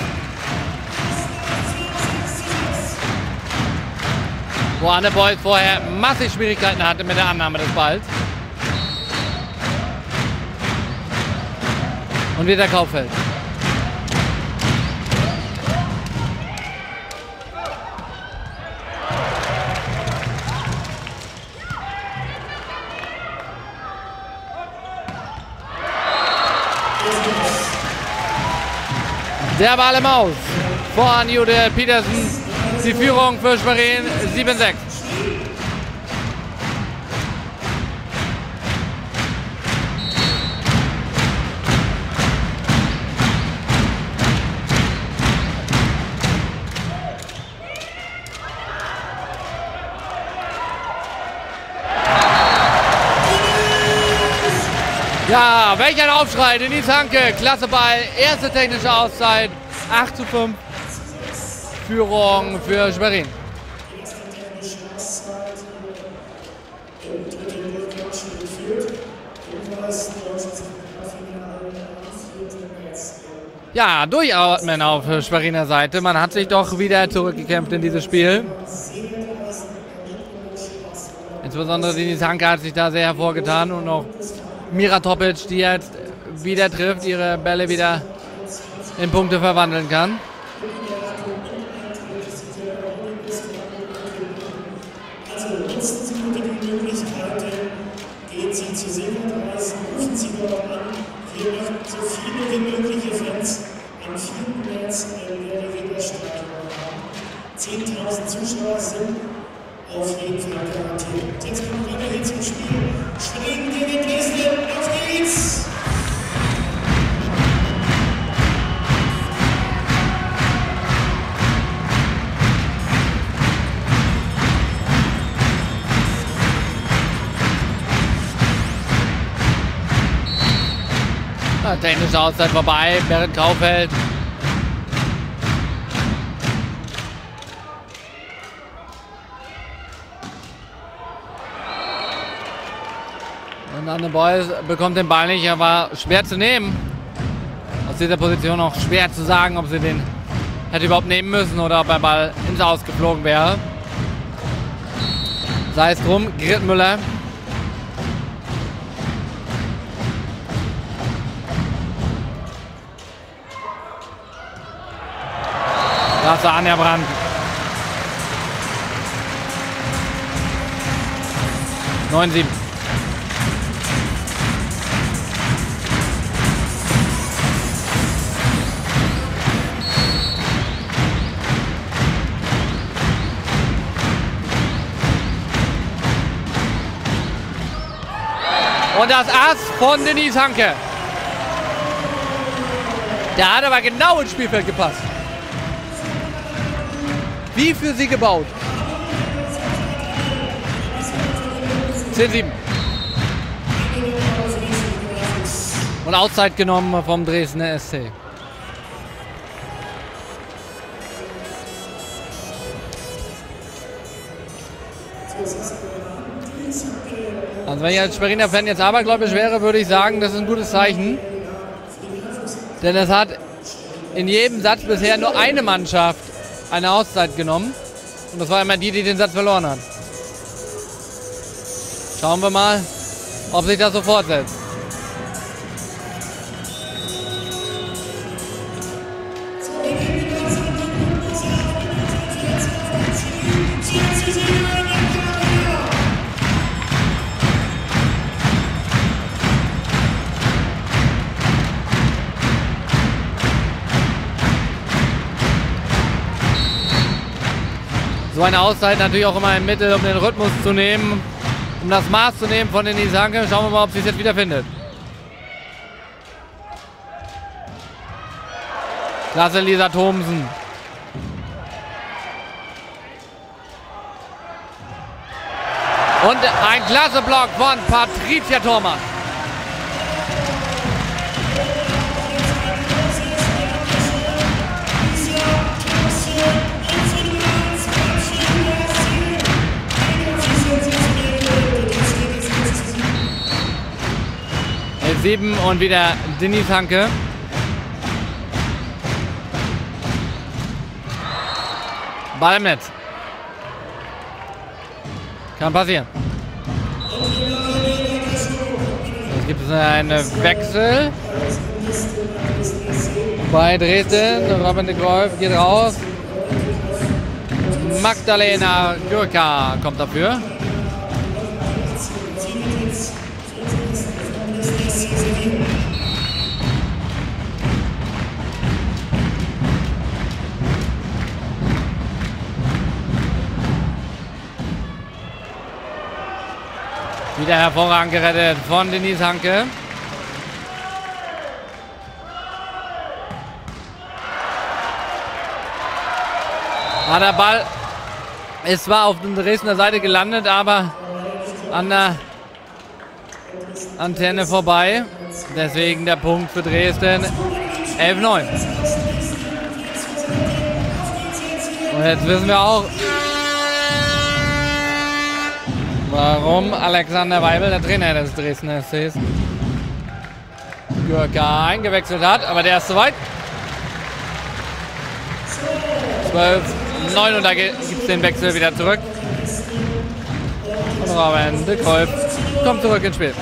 Wo Anne Beuth vorher massig Schwierigkeiten hatte mit der Annahme des Balls. Und wieder Kauffeld. Der Ball im Aus. Voran Jude Petersen. Die Führung für Schwerin 7-6. Ja, welch ein Aufschrei. Denise Hanke, klasse Ball. Erste technische Auszeit. 8 zu 5. Führung für Schwerin. ja, durchatmen auf Schweriner Seite. Man hat sich doch wieder zurückgekämpft in dieses Spiel. Insbesondere Denis Hanke hat sich da sehr hervorgetan und auch Mira Topic, die jetzt wieder trifft, ihre Bälle wieder in Punkte verwandeln kann. Technische Auszeit vorbei. Berit Kaufeld Und Anne Boy bekommt den Ball nicht, er war schwer zu nehmen. Aus dieser Position auch schwer zu sagen, ob sie den hätte überhaupt nehmen müssen oder ob der Ball ins Ausgeflogen wäre. Sei es drum, Grit Das war Anja Brandt. Neun, sieben. Und das Ass von Denise Hanke. Der hat aber genau ins Spielfeld gepasst. Wie für sie gebaut. 10-7. Und Auszeit genommen vom Dresdner SC. Also wenn ich als Schweriner Fan jetzt abergläubisch wäre, würde ich sagen, das ist ein gutes Zeichen. Denn es hat in jedem Satz bisher nur eine Mannschaft eine Auszeit genommen. Und das war immer die, die den Satz verloren hat. Schauen wir mal, ob sich das so fortsetzt. So eine Auszeit natürlich auch immer ein Mittel, um den Rhythmus zu nehmen, um das Maß zu nehmen von den Isanke. Schauen wir mal, ob sie es jetzt wieder findet. Klasse Lisa Thomsen. Und ein klasse Block von Patricia Thomas. Sieben und wieder Denise Hanke. Ball im Netz. Kann passieren. Jetzt gibt es einen Wechsel bei Dresden. Robin de Greuf geht raus. Magdalena Gürka kommt dafür. Wieder hervorragend gerettet von Denise Hanke. Ah, der Ball ist zwar auf der Dresdner Seite gelandet, aber an der Antenne vorbei. Deswegen der Punkt für Dresden. 11-9. Und jetzt wissen wir auch, Warum Alexander Weibel, der Trainer des Dresdner SCs, Jürga eingewechselt hat, aber der ist zu weit. 12, 9 und da gibt es den Wechsel wieder zurück. Und Robin de Kolb kommt zurück ins Spiel.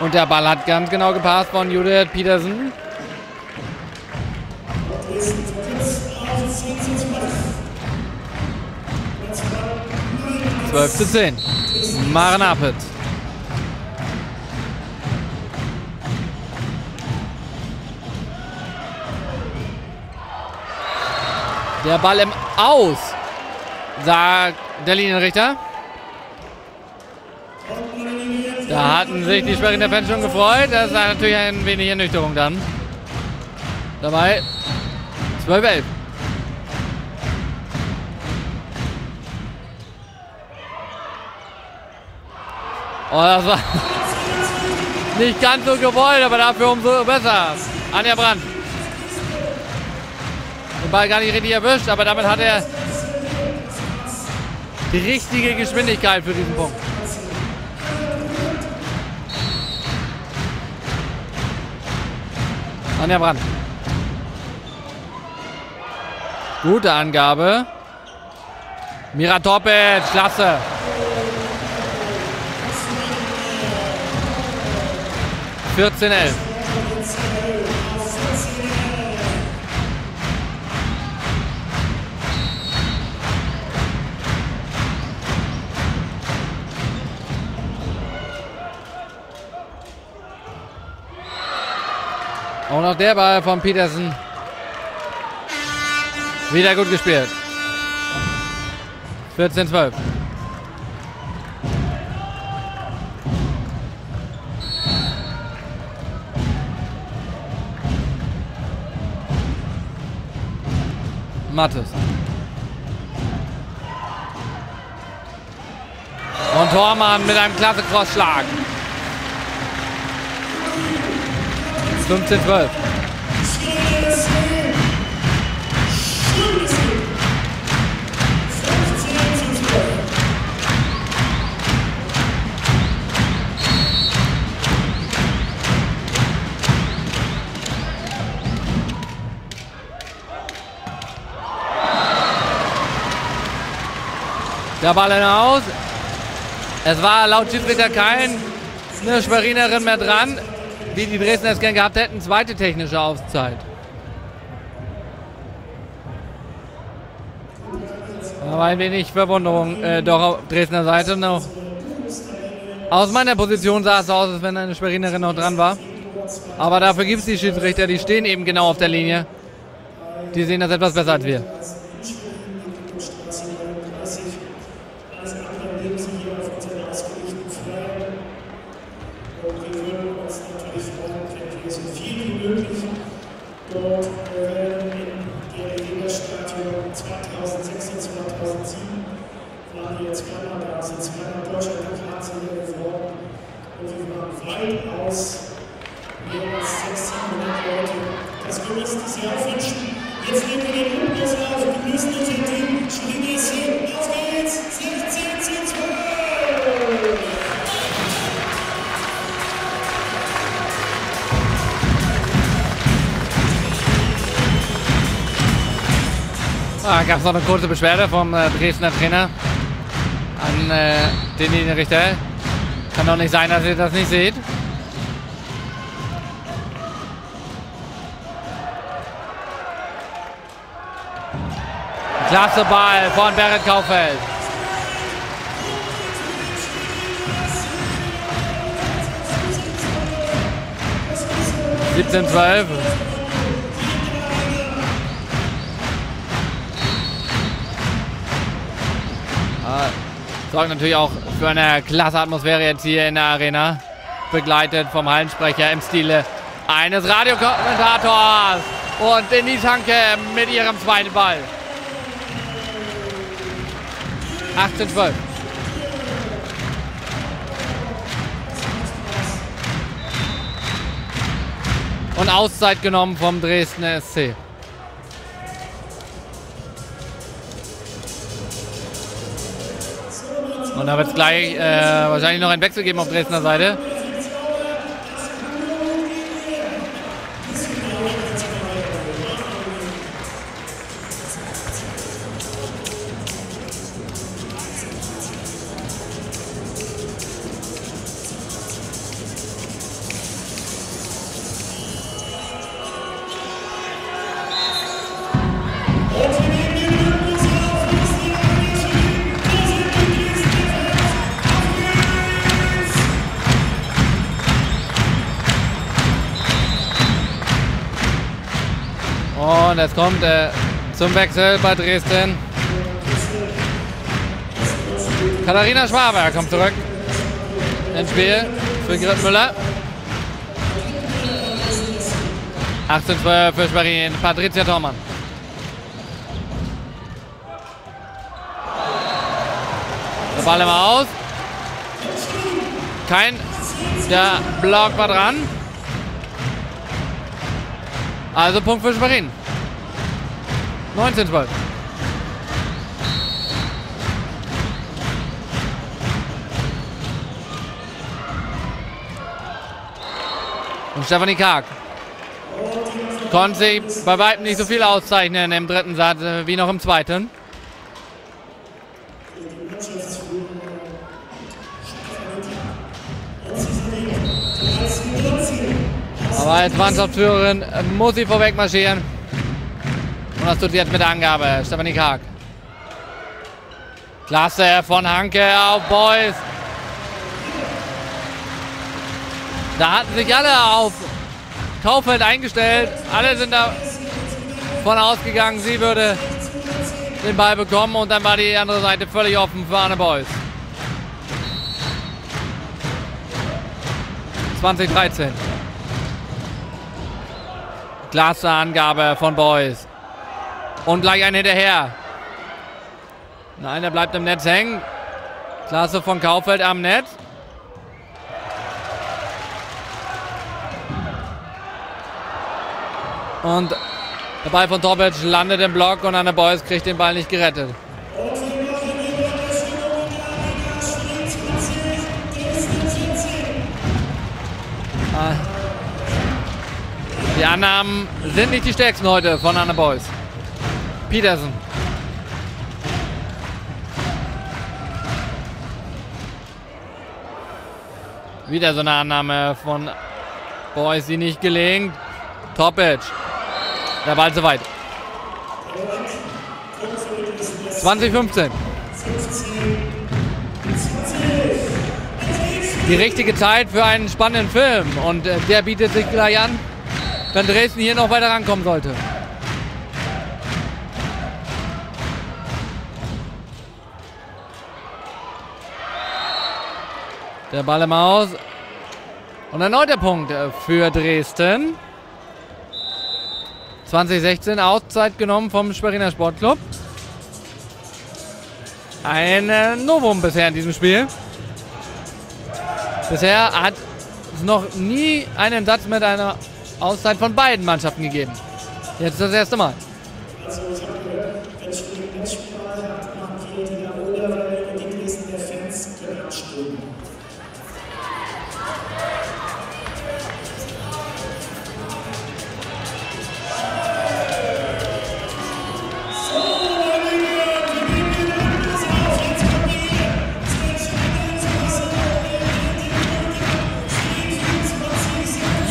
Und der Ball hat ganz genau gepasst von Judith Petersen. Zwölf zu zehn. Maren Apet. Der Ball im Aus, sagt der Linienrichter. Da hatten sich die Sperringer Fans schon gefreut. Das ist natürlich ein wenig Ernüchterung dann. Dabei 12-11. Oh, das war nicht ganz so gewollt, aber dafür umso besser. Anja Brandt. Den Ball gar nicht richtig erwischt, aber damit hat er die richtige Geschwindigkeit für diesen Punkt. Anja Brandt. Gute Angabe. Mira Topic, klasse. Vierzehn elf. Auch noch der Ball von Petersen. Wieder gut gespielt. 14-12. Mattes. Und Tormann mit einem klasse Crossschlag. 15, 12. Der Ball hinaus. Es war laut Schiedsrichter keine Schwerinerin mehr dran wie die Dresdner es gern gehabt hätten, zweite technische Auszeit. Aber ein wenig Verwunderung äh, doch auf Dresdner Seite noch. Aus meiner Position sah es aus, als wenn eine Schwerinerin noch dran war. Aber dafür gibt es die Schiedsrichter, die stehen eben genau auf der Linie. Die sehen das etwas besser als wir. Gab es noch eine kurze Beschwerde vom äh, Dresdner Trainer an äh, den Linienrichter. Kann doch nicht sein, dass ihr das nicht seht. Klasse Ball von Berit Kaufeld. Siebzehn, zwölf. Sorgt natürlich auch für eine klasse Atmosphäre jetzt hier in der Arena. Begleitet vom Hallensprecher im Stile eines Radiokommentators. Und in die Tanke mit ihrem zweiten Ball. 18-12. Und Auszeit genommen vom Dresdner SC. Und da wird es gleich äh, wahrscheinlich noch einen Wechsel geben auf Dresdner Seite. Und es kommt äh, zum Wechsel bei Dresden. Katharina Schwaber kommt zurück ins Spiel für Grit Müller. 18-12 für Schwerin, Patricia Thormann. Der Ball immer aus. Kein, der Block war dran. Also Punkt für Schwerin. 19 12. Und Stefanie Karg. Konnte sich bei weitem nicht so viel auszeichnen im dritten Satz äh, wie noch im zweiten. Aber als Mannschaftsführerin muss sie vorweg marschieren. Das tut sie jetzt mit der Angabe. Stefanie Karg. Klasse von Hanke auf Boys. Da hatten sich alle auf Kaufeld eingestellt. Alle sind davon ausgegangen, sie würde den Ball bekommen und dann war die andere Seite völlig offen für Anne Boys. 2013. Klasse Angabe von Boys. Und gleich ein hinterher. Nein, er bleibt im Netz hängen. Klasse von Kaufeld am Netz. Und der Ball von Topic landet im Block und Anne Boys kriegt den Ball nicht gerettet. Ah. Die Annahmen sind nicht die stärksten heute von Anne Boys. Petersen. Wieder so eine Annahme von Boys, die nicht gelingt. Topic. Der Ball zu weit. 2015. Die richtige Zeit für einen spannenden Film. Und äh, der bietet sich gleich an, wenn Dresden hier noch weiter rankommen sollte. Der Ball im Aus. Und erneut der Punkt äh, für Dresden. 2016 Auszeit genommen vom Schweriner Sportclub. Ein äh, Novum bisher in diesem Spiel. Bisher hat es noch nie einen Satz mit einer Auszeit von beiden Mannschaften gegeben. Jetzt das erste Mal.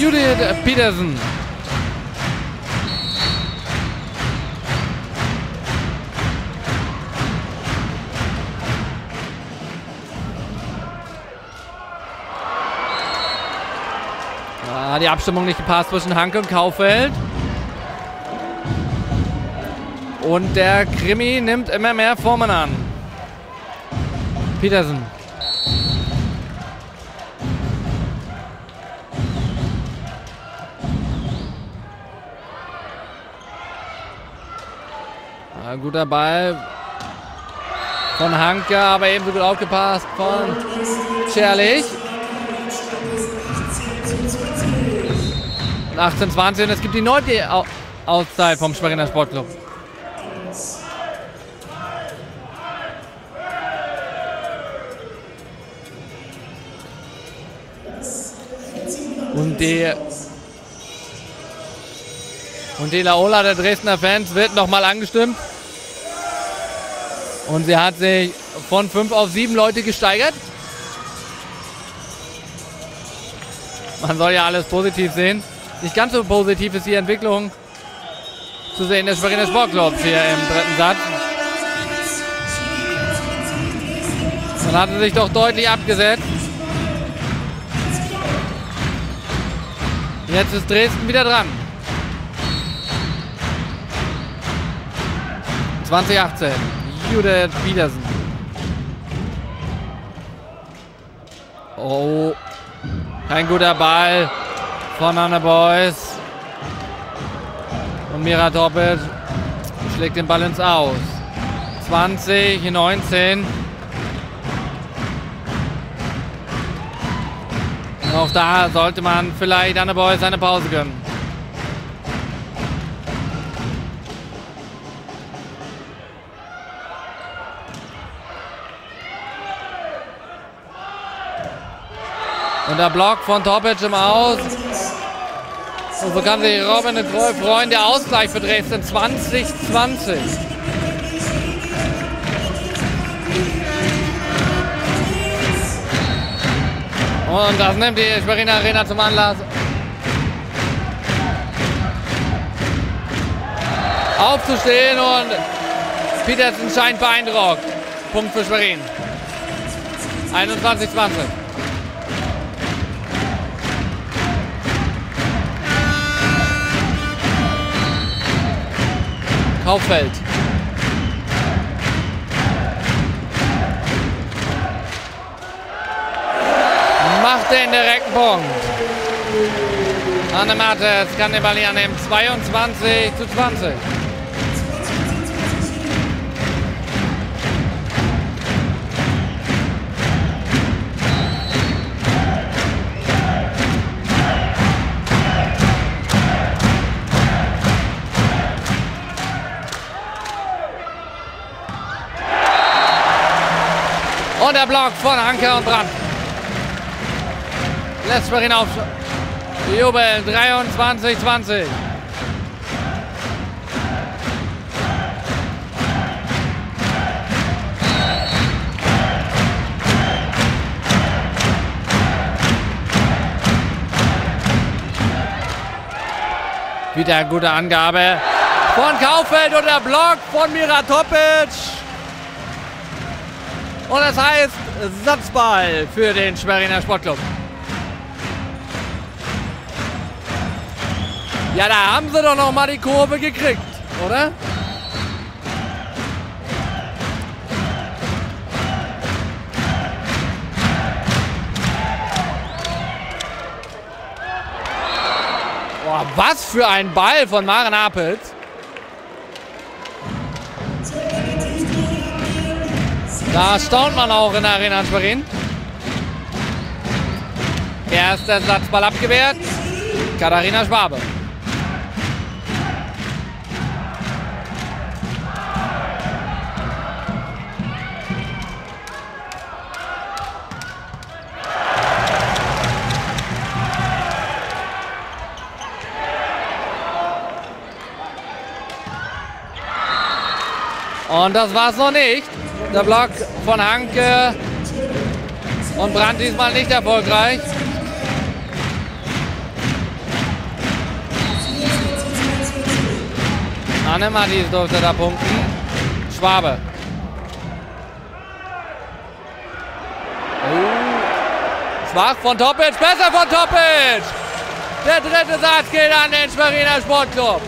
Judith Petersen. Ja, die Abstimmung nicht gepasst zwischen Hanke und Kaufeld. Und der Krimi nimmt immer mehr Formen an. Petersen. Ein guter Ball von Hanke, aber ebenso gut aufgepasst von Scherlich. 18-20 und es gibt die neunte Au- Auszeit vom Schweriner Sportclub. Und die und die Laola der Dresdner Fans wird nochmal angestimmt. Und sie hat sich von fünf auf sieben Leute gesteigert. Man soll ja alles positiv sehen. Nicht ganz so positiv ist die Entwicklung zu sehen des Schweriner Sportclubs hier im dritten Satz. Man hatte sich doch deutlich abgesetzt. Jetzt ist Dresden wieder dran. 2018. Judith Petersen. Oh. Kein guter Ball von Anna Boys. Und Mira Toppet schlägt den Ball ins Aus. 20, 19. Und auch da sollte man vielleicht Anna Boys eine Pause gönnen. Und der Block von Topic im Aus. Und so kann sich Robin de freuen. Der Ausgleich für Dresden 2020. Und das nimmt die Schweriner Arena zum Anlass. Aufzustehen und Petersen scheint beeindruckt. Punkt für Schwerin. 21-20. Kauffeld. Macht den direkten Punkt. Anne Mattes kann den Ball hier annehmen. 22 zu 20. der Block von Hanke und Brandt. Lässt Schwerin auf. Jubeln 23, 20. Wieder gute Angabe von Kaufeld und der Block von Mira Topic. Und das heißt Satzball für den Schweriner Sportclub. Ja, da haben sie doch noch mal die Kurve gekriegt, oder? Boah, was für ein Ball von Maren Apels. Da staunt man auch in der Arena Schwerin. Erster Satzball abgewehrt. Katharina Schwabe. Und das war's noch nicht. Der Block von Hanke und Brandt diesmal nicht erfolgreich. Anne Mattis durfte da punkten. Schwabe. Oh. Schwach von Topic, besser von Topic. Der dritte Satz geht an den Schweriner Sportclub.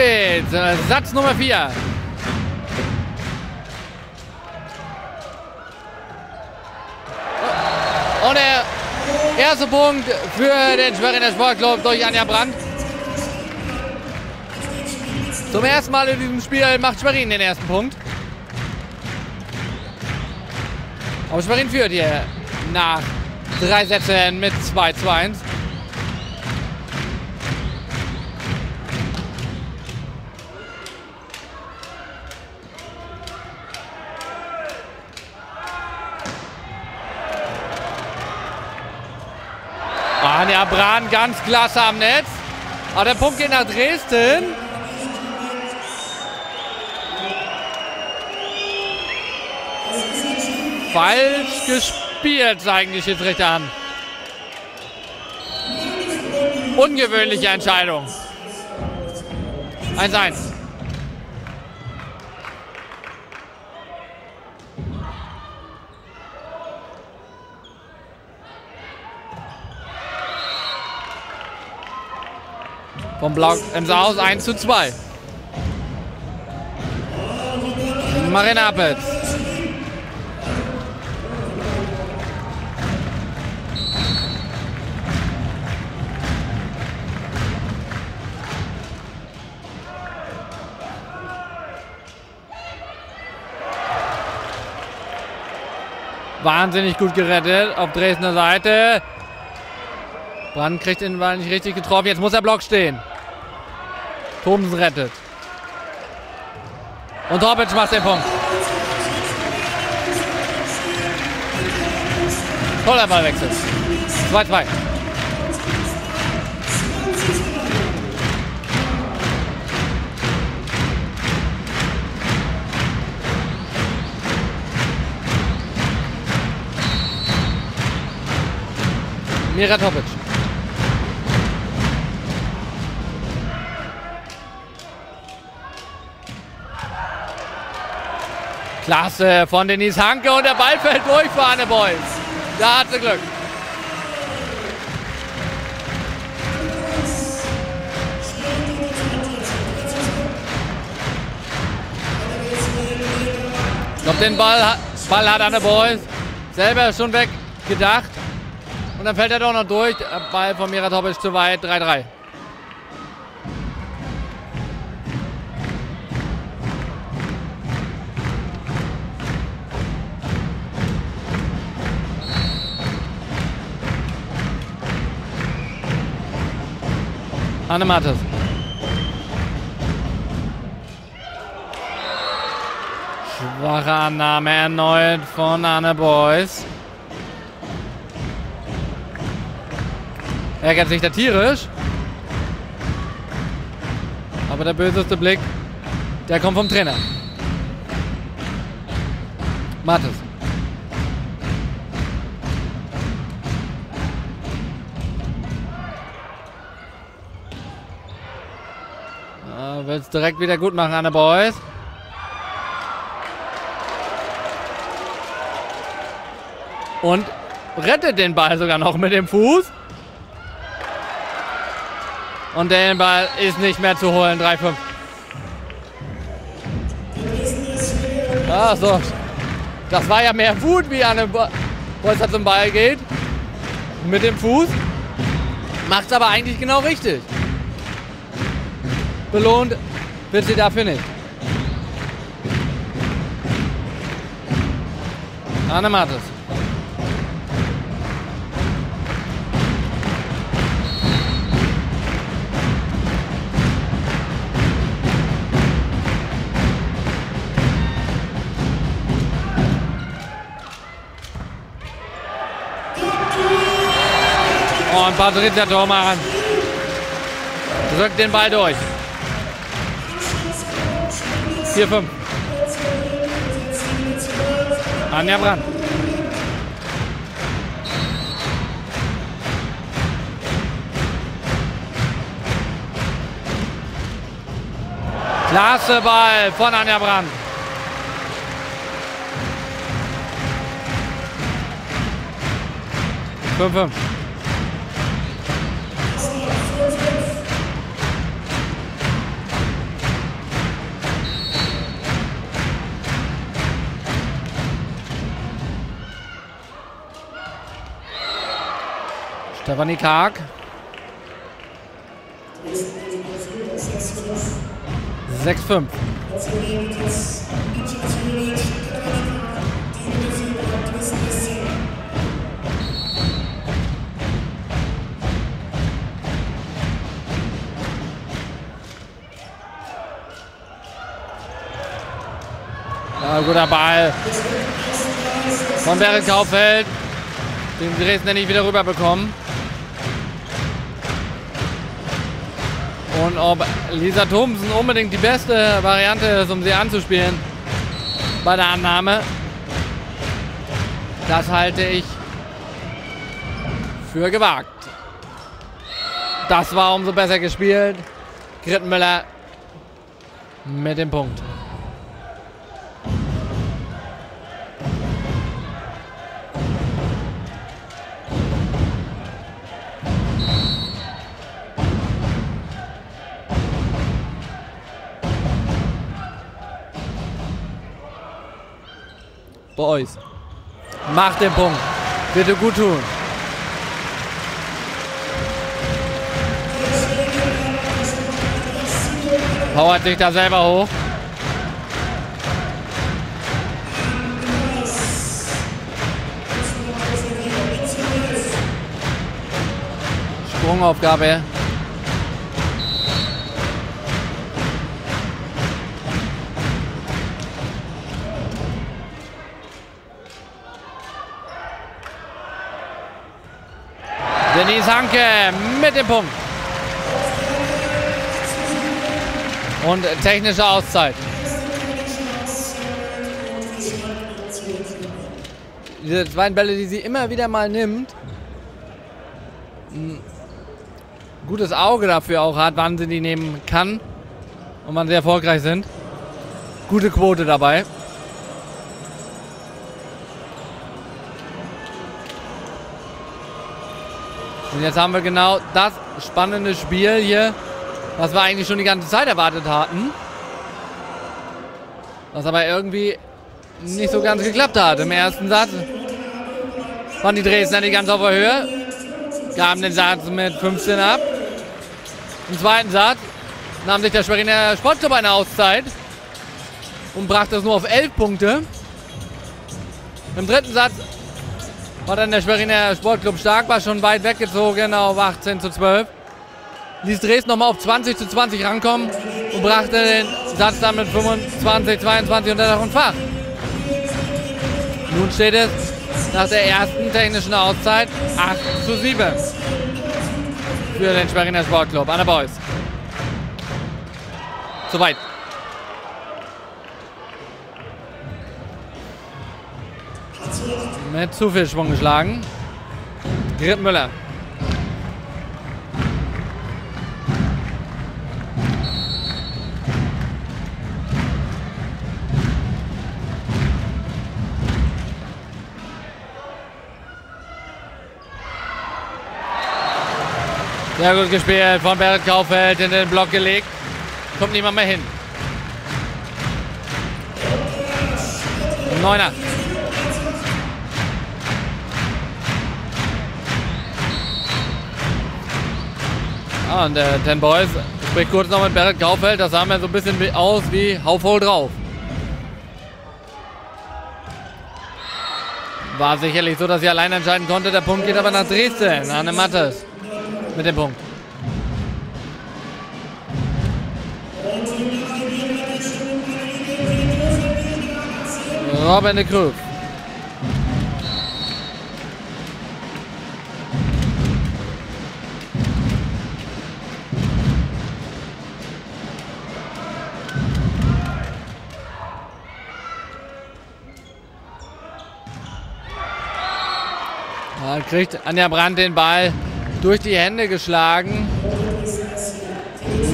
Geht's. Satz Nummer 4. Und der erste Punkt für den Schweriner Sportclub durch Anja Brandt. Zum ersten Mal in diesem Spiel macht Schwerin den ersten Punkt. Aber Schwerin führt hier nach drei Sätzen mit 2 zu 1. Anja Brahn ganz klasse am Netz. Aber der Punkt geht nach Dresden. Falsch gespielt, zeigen die Schiedsrichter an. Ungewöhnliche Entscheidung. 1-1. Vom Blau im Haus 1 zu 2. Marina Appels. Wahnsinnig gut gerettet auf Dresdner Seite. Brand kriegt den Ball nicht richtig getroffen. Jetzt muss der Block stehen. Thomsen rettet. Und Torbic macht den Punkt. Toller Ballwechsel. 2-2. Mira Topic. Klasse von Denise Hanke und der Ball fällt durch für Anne Boys. Da hat sie Glück. Glaube, den Ball, Ball hat Anne Boys selber schon weg gedacht. Und dann fällt er doch noch durch. Ball von Mira Topic zu weit. 3-3. Anne Mattes. Schwache Annahme erneut von Anne Boys. Ärgert sich der tierisch. Aber der böseste Blick, der kommt vom Trainer. Mattes. Direkt wieder gut machen, Anne Boys. Und rettet den Ball sogar noch mit dem Fuß. Und der Ball ist nicht mehr zu holen. 3-5. Ach so. Das war ja mehr Wut, wie Anne Boys zum Ball geht. Mit dem Fuß. Macht es aber eigentlich genau richtig. Belohnt sie dafür nicht. Anne Mattes. Und Patricia Dormann drückt den Ball durch. 4, 5. Anja Brand. Klasse Ball von Anja Brand. Fünf, fünf. Stefanie Karg. 6-5. Ja, guter Ball. Von Berit Kaufeld. Den Dresdner nicht wieder rüberbekommen. Und ob Lisa Thomsen unbedingt die beste Variante ist, um sie anzuspielen bei der Annahme, das halte ich für gewagt. Das war umso besser gespielt. Grittenmüller mit dem Punkt. Boys. Macht den Punkt. Bitte gut tun. Powert sich da selber hoch. Sprungaufgabe. Denise Hanke mit dem Punkt. Und technische Auszeit. Diese beiden Bälle, die sie immer wieder mal nimmt. Ein gutes Auge dafür auch hat, wann sie die nehmen kann. Und wann sie erfolgreich sind. Gute Quote dabei. Und jetzt haben wir genau das spannende Spiel hier, was wir eigentlich schon die ganze Zeit erwartet hatten. Was aber irgendwie nicht so ganz geklappt hat. Im ersten Satz waren die Dresdner nicht ganz auf der Höhe. Gaben den Satz mit 15 ab. Im zweiten Satz nahm sich der Schweriner Sportclub eine Auszeit und brachte es nur auf 11 Punkte. Im dritten Satz war dann der Schweriner Sportclub stark, war schon weit weggezogen auf 18 zu 12. Ließ Dresden nochmal auf 20 zu 20 rankommen und brachte den Satz dann mit 25, 22 unter Dach und Fach. Nun steht es nach der ersten technischen Auszeit 8 zu 7 für den Schweriner Sportclub. Anna Boys. Soweit. Mit zu viel Schwung geschlagen. Grit Müller. Sehr gut gespielt von Berit Kaufeld in den Block gelegt. Kommt niemand mehr hin. Neuner. Ah, und der Ten Boys spricht kurz noch mit Berit Kaufeld. Das sah mir so ein bisschen aus wie Hau voll drauf. War sicherlich so, dass sie allein entscheiden konnte. Der Punkt geht aber nach Dresden. Anne Mattes mit dem Punkt. Robin de Kroef. Kriegt Anja Brandt den Ball durch die Hände geschlagen.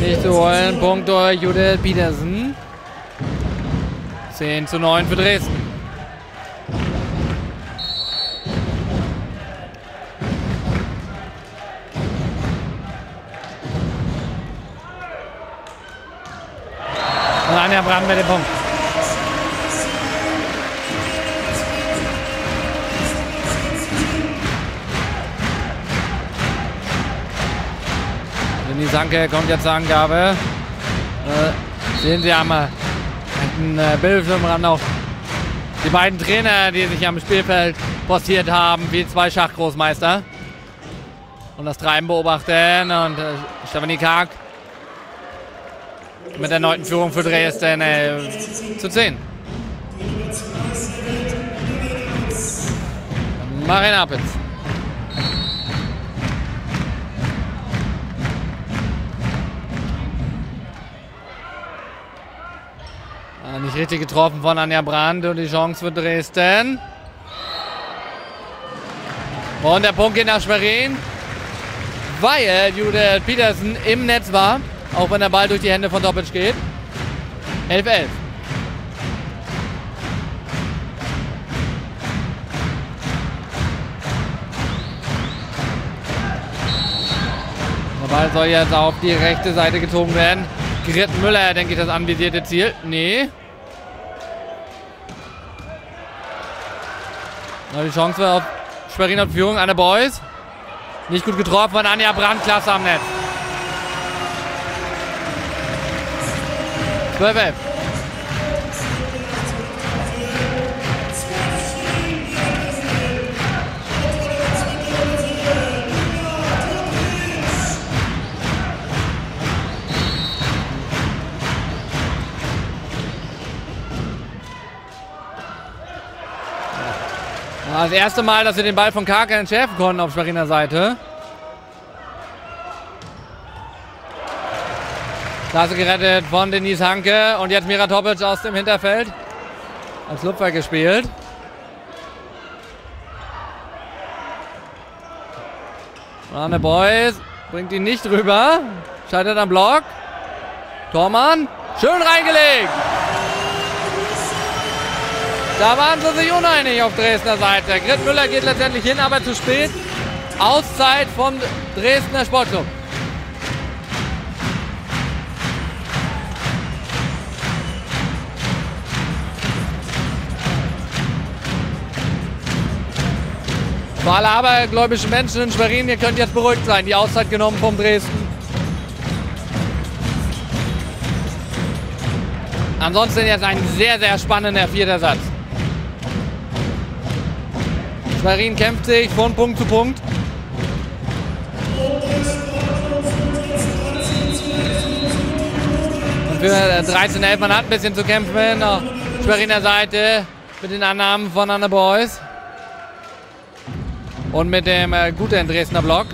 Nicht zu holen. Punkt durch Judith Petersen. 10 zu 9 für Dresden. Und Anja Brandt mit dem Punkt. Danke, kommt jetzt zur Angabe. Äh, sehen Sie einmal einen äh, Bildschirm ran noch die beiden Trainer, die sich am Spielfeld postiert haben, wie zwei Schachgroßmeister. Und das Treiben beobachten. Und äh, Stefanie Karg mit der neunten Führung für Dresden äh, zu 10. Marina Appitz. Nicht richtig getroffen von Anja Brandt und die Chance für Dresden. Und der Punkt geht nach Schwerin, weil Judith Petersen im Netz war, auch wenn der Ball durch die Hände von Topic geht. 11-11. Der Ball soll jetzt auf die rechte Seite gezogen werden. Grit Müller, denke ich, das anvisierte Ziel. Nee. Die Chance auf Schweriner Führung. Anne Boys. Nicht gut getroffen von Anja Brandt. Klasse am Netz. 12 11. Das erste Mal, dass wir den Ball von Karka entschärfen konnten auf Schweriner Seite. Klasse gerettet von Denise Hanke. Und jetzt Mira Topic aus dem Hinterfeld. Als Lupfer gespielt. Arne Boys bringt ihn nicht rüber. Scheitert am Block. Tormann. Schön reingelegt. Da waren sie sich uneinig auf Dresdner Seite. Grit Müller geht letztendlich hin, aber zu spät. Auszeit vom Dresdner Sportclub. Für alle abergläubischen Menschen in Schwerin, ihr könnt jetzt beruhigt sein. Die Auszeit genommen vom Dresden. Ansonsten jetzt ein sehr, sehr spannender vierter Satz. Schwerin kämpft sich von Punkt zu Punkt. Und für 13-11, man hat ein bisschen zu kämpfen. Auf Schweriner Seite mit den Annahmen von Anne Boys. Und mit dem äh, guten Dresdner Block.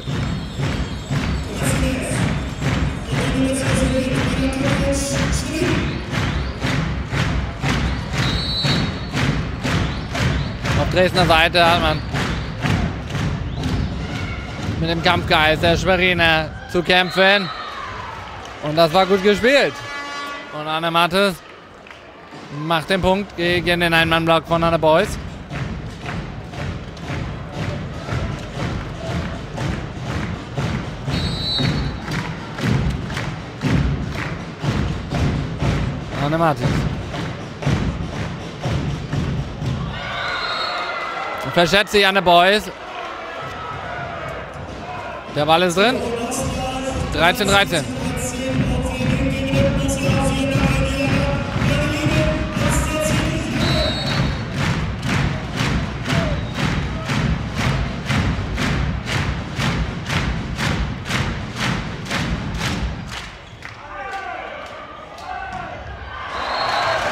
Dresdner Seite hat man mit dem Kampfgeist der Schweriner zu kämpfen. Und das war gut gespielt. Und Anne Mattes macht den Punkt gegen den Einmannblock von Anne Boys. Anne Martins. Verschätzt sich Anne Boys. Der Ball ist drin. 13, 13.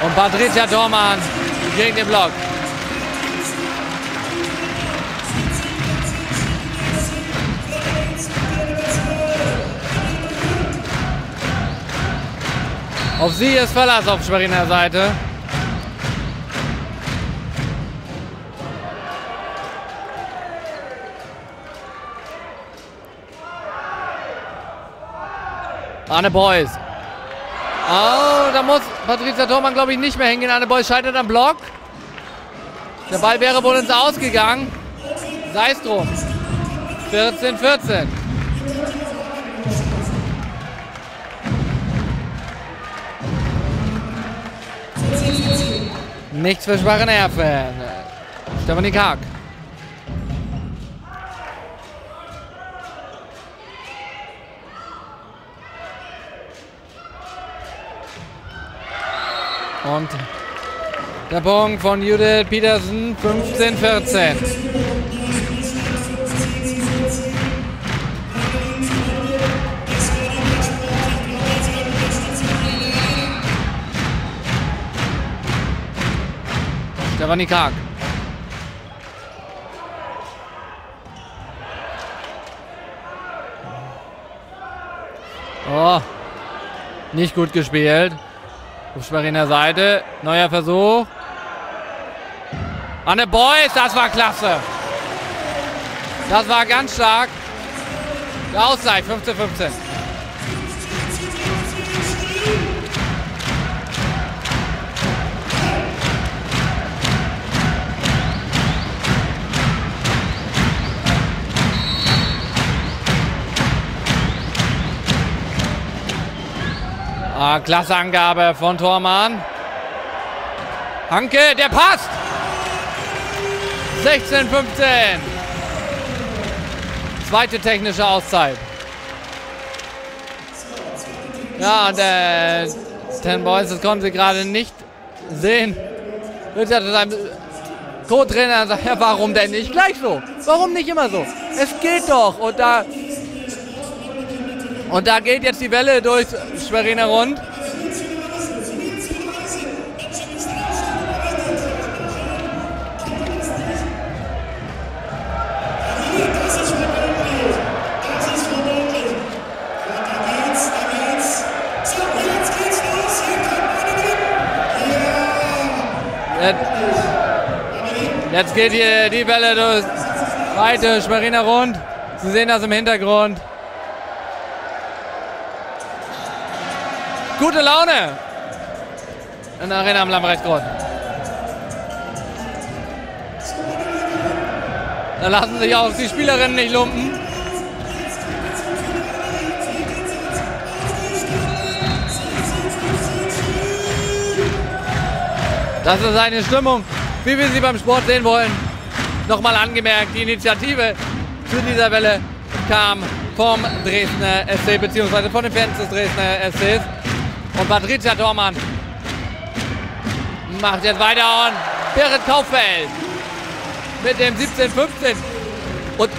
Und Patricia Dormann gegen den Block. Auf sie ist Verlass auf Schweriner Seite. Arne Boys. Oh, da muss Patricia Thormann, glaube ich, nicht mehr hingehen. Anne Boys scheitert am Block. Der Ball wäre wohl ins Ausgegangen. Sei es drum. 14, 14. Nichts für schwache Nerven. Stefanie Kark. Und der Punkt von Judith Petersen, 15-14. Stefanie Karg. Oh, nicht gut gespielt. Auf Schweriner Seite. Neuer Versuch. Anne Beuys, das war klasse. Das war ganz stark. Der Ausgleich, 15-15. Ah, klasse Angabe von Tormann. Hanke, der passt. 16, 15. Zweite technische Auszeit. Ja, und der Ten Boys, das konnten sie gerade nicht sehen. Richard zu seinem Co-Trainer sagt, ja, warum denn nicht gleich so? Warum nicht immer so? Es geht doch. Und da und da geht jetzt die Welle durch Schweriner rund. Jetzt geht hier die Welle durch weite Schweriner rund. Sie sehen das im Hintergrund. Gute Laune in der Arena am Lambrechtgrund. Da lassen sich auch die Spielerinnen nicht lumpen. Das ist eine Stimmung, wie wir sie beim Sport sehen wollen. Nochmal angemerkt, die Initiative zu dieser Welle kam vom Dresdner SC bzw. von den Fans des Dresdner SCs. Und Patricia Dormann macht jetzt weiter und Berit Kauffeld mit dem 17-15. Und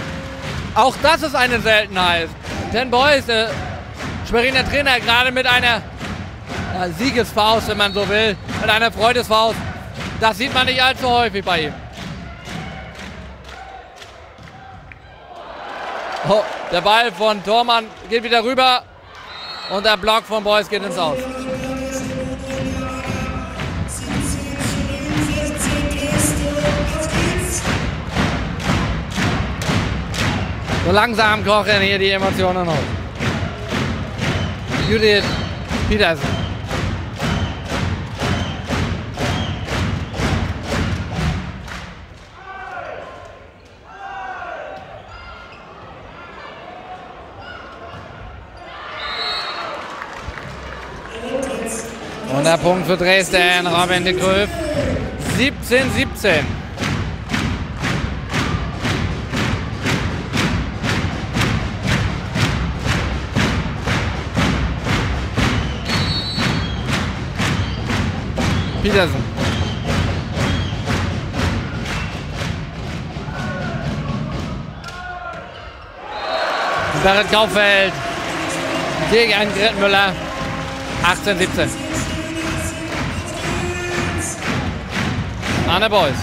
auch das ist eine Seltenheit. Ten Boys, der Schweriner Trainer, gerade mit einer Siegesfaust, wenn man so will, mit einer Freudesfaust. Das sieht man nicht allzu häufig bei ihm. Oh, der Ball von Tormann geht wieder rüber. Und der Block von Boys geht ins Aus. So langsam kochen hier die Emotionen hoch. Judith Petersen. Und der Punkt für Dresden, Robin de Gröf. 17-17. Petersen. Barrett Kaufeld gegen Gretmüller. 18-17. Arne Beuys.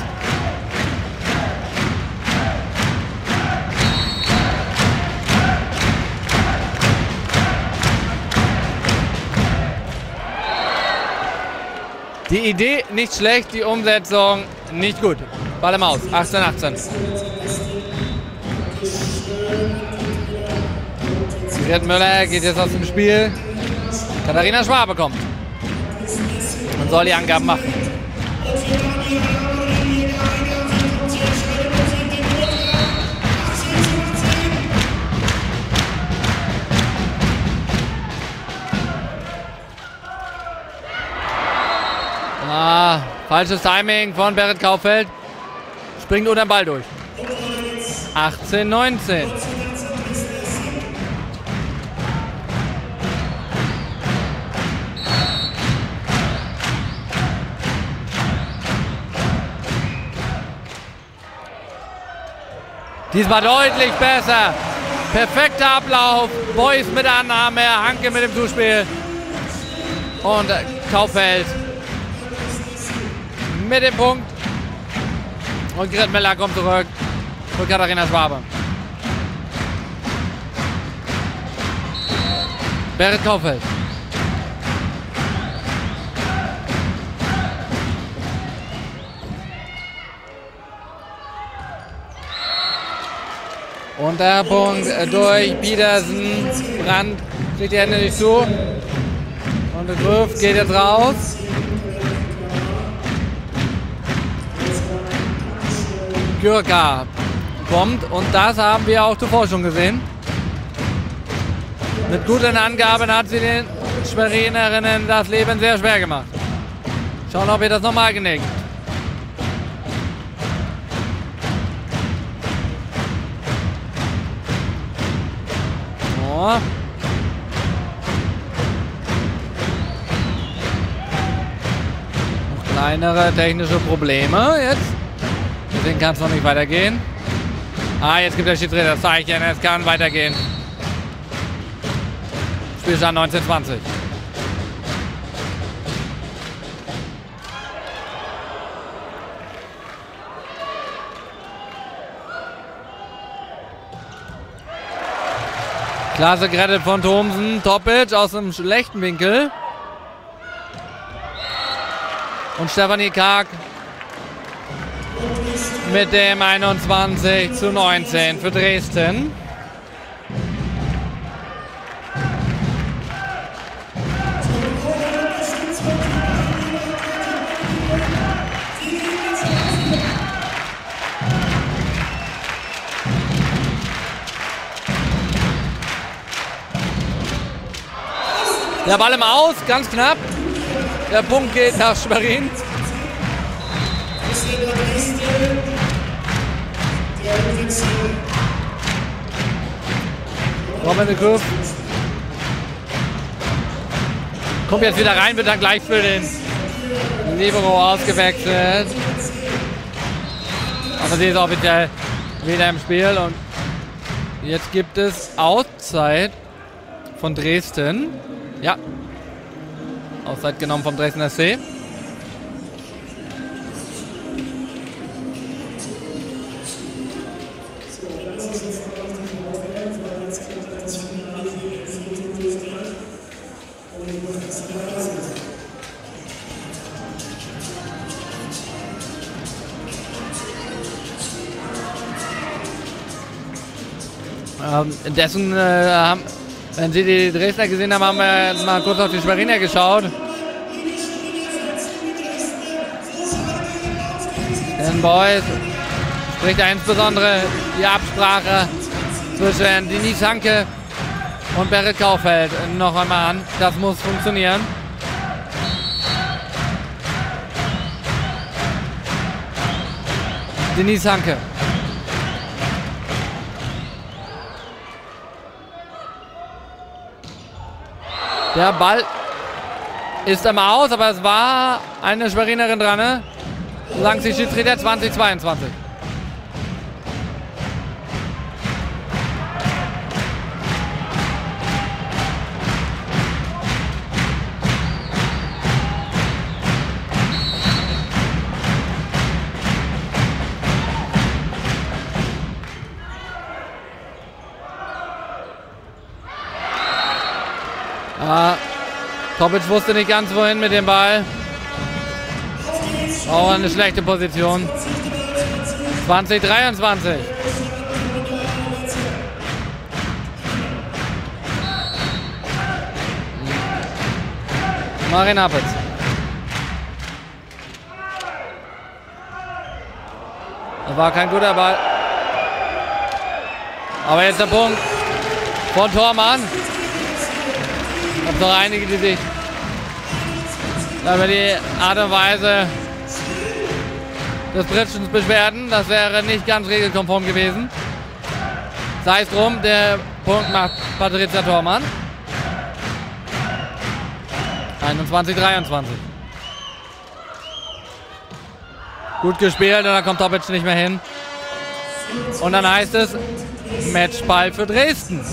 Die Idee nicht schlecht, die Umsetzung nicht gut. Ball im Aus, 18, 18. Gerd Müller geht jetzt aus dem Spiel. Katharina Schwabe kommt Man soll die Angaben machen. Ah, falsches Timing von Berit Kaufeld. Springt unter den Ball durch. 18, 19. Diesmal deutlich besser. Perfekter Ablauf. Beuys mit Annahme, Hanke mit dem Zuspiel. Und Kaufeld mit dem Punkt. Und Grit Miller kommt zurück für Katharina Schwabe. Berit Kaufeld. Und der Punkt durch Petersen. Brand kriegt die Hände nicht zu. Und der Griff geht jetzt raus. Gürka kommt und das haben wir auch zuvor schon gesehen. Mit guten Angaben hat sie den Schwerinerinnen das Leben sehr schwer gemacht. Schauen, ob ihr das nochmal. Oh. Noch kleinere technische Probleme jetzt. Deswegen kann es noch nicht weitergehen. Ah, jetzt gibt der Schiedsrichter das Zeichen. Es kann weitergehen. Spielstand 1920. Klasse gerettet von Thomsen. Topic aus dem schlechten Winkel. Und Stefanie Karg mit dem 21 zu 19 für Dresden. Der Ball im Aus, ganz knapp. Der Punkt geht nach Schwerin. Robin de Kurve. Kommt jetzt wieder rein, wird dann gleich für den Libero ausgewechselt. Aber sie ist offiziell wieder im Spiel und jetzt gibt es Outside von Dresden. Ja. Auszeit genommen vom Dresdner SC. Ähm, dessen äh, haben, wenn Sie die Dresdner gesehen haben, haben wir mal kurz auf die Schweriner geschaut. Den Boys spricht insbesondere die Absprache zwischen Denise Hanke und Berit Kaufeld noch einmal an. Das muss funktionieren. Denise Hanke. Der Ball ist einmal aus, aber es war eine Schwerinerin dran. Ne? Sagen Sie Schiedsrichter 2022. Topic wusste nicht ganz wohin mit dem Ball. Auch eine schlechte Position. 2023. Marin Appels. Das war kein guter Ball. Aber jetzt der Punkt von Tormann gibt noch einige, die sich über die Art und Weise des Pritschens beschwerden. Das wäre nicht ganz regelkonform gewesen. Sei es drum, der Punkt macht Patricia Tormann. 21, 23. Gut gespielt und da kommt Topic nicht mehr hin. Und dann heißt es Matchball für Dresden.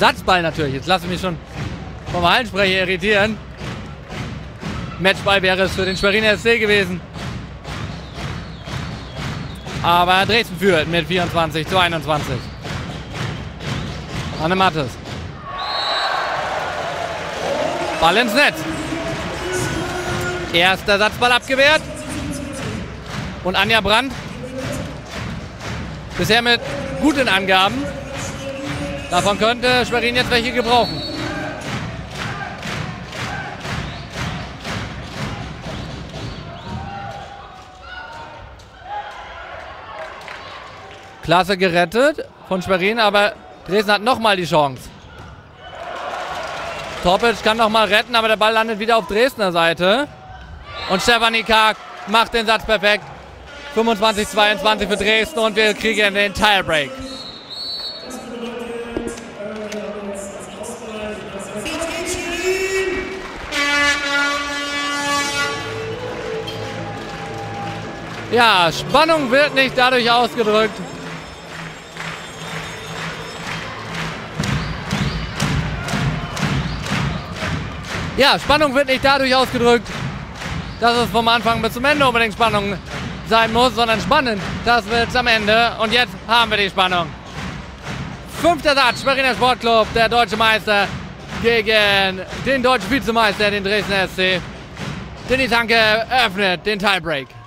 Satzball natürlich. Jetzt lasse ich mich schon vom Hallensprecher irritieren. Matchball wäre es für den Schweriner SC gewesen. Aber Dresden führt mit 24 zu 21. Anne Mattes. Ball ins Netz. Erster Satzball abgewehrt. Und Anja Brandt. Bisher mit guten Angaben. Davon könnte Schwerin jetzt welche gebrauchen. Klasse gerettet von Schwerin, aber Dresden hat nochmal die Chance. Topic kann nochmal retten, aber der Ball landet wieder auf Dresdner Seite. Und Stefanie Karg macht den Satz perfekt. 25-22 für Dresden und wir kriegen den Tiebreak. Ja, Spannung wird nicht dadurch ausgedrückt. Ja, Spannung wird nicht dadurch ausgedrückt, dass es vom Anfang bis zum Ende unbedingt Spannung sein muss, sondern spannend. Das wird am Ende. Und jetzt haben wir die Spannung. Fünfter Satz, Schweriner Sportclub, der deutsche Meister gegen den deutschen Vizemeister, den Dresden SC. Denny Tanke öffnet den Tiebreak.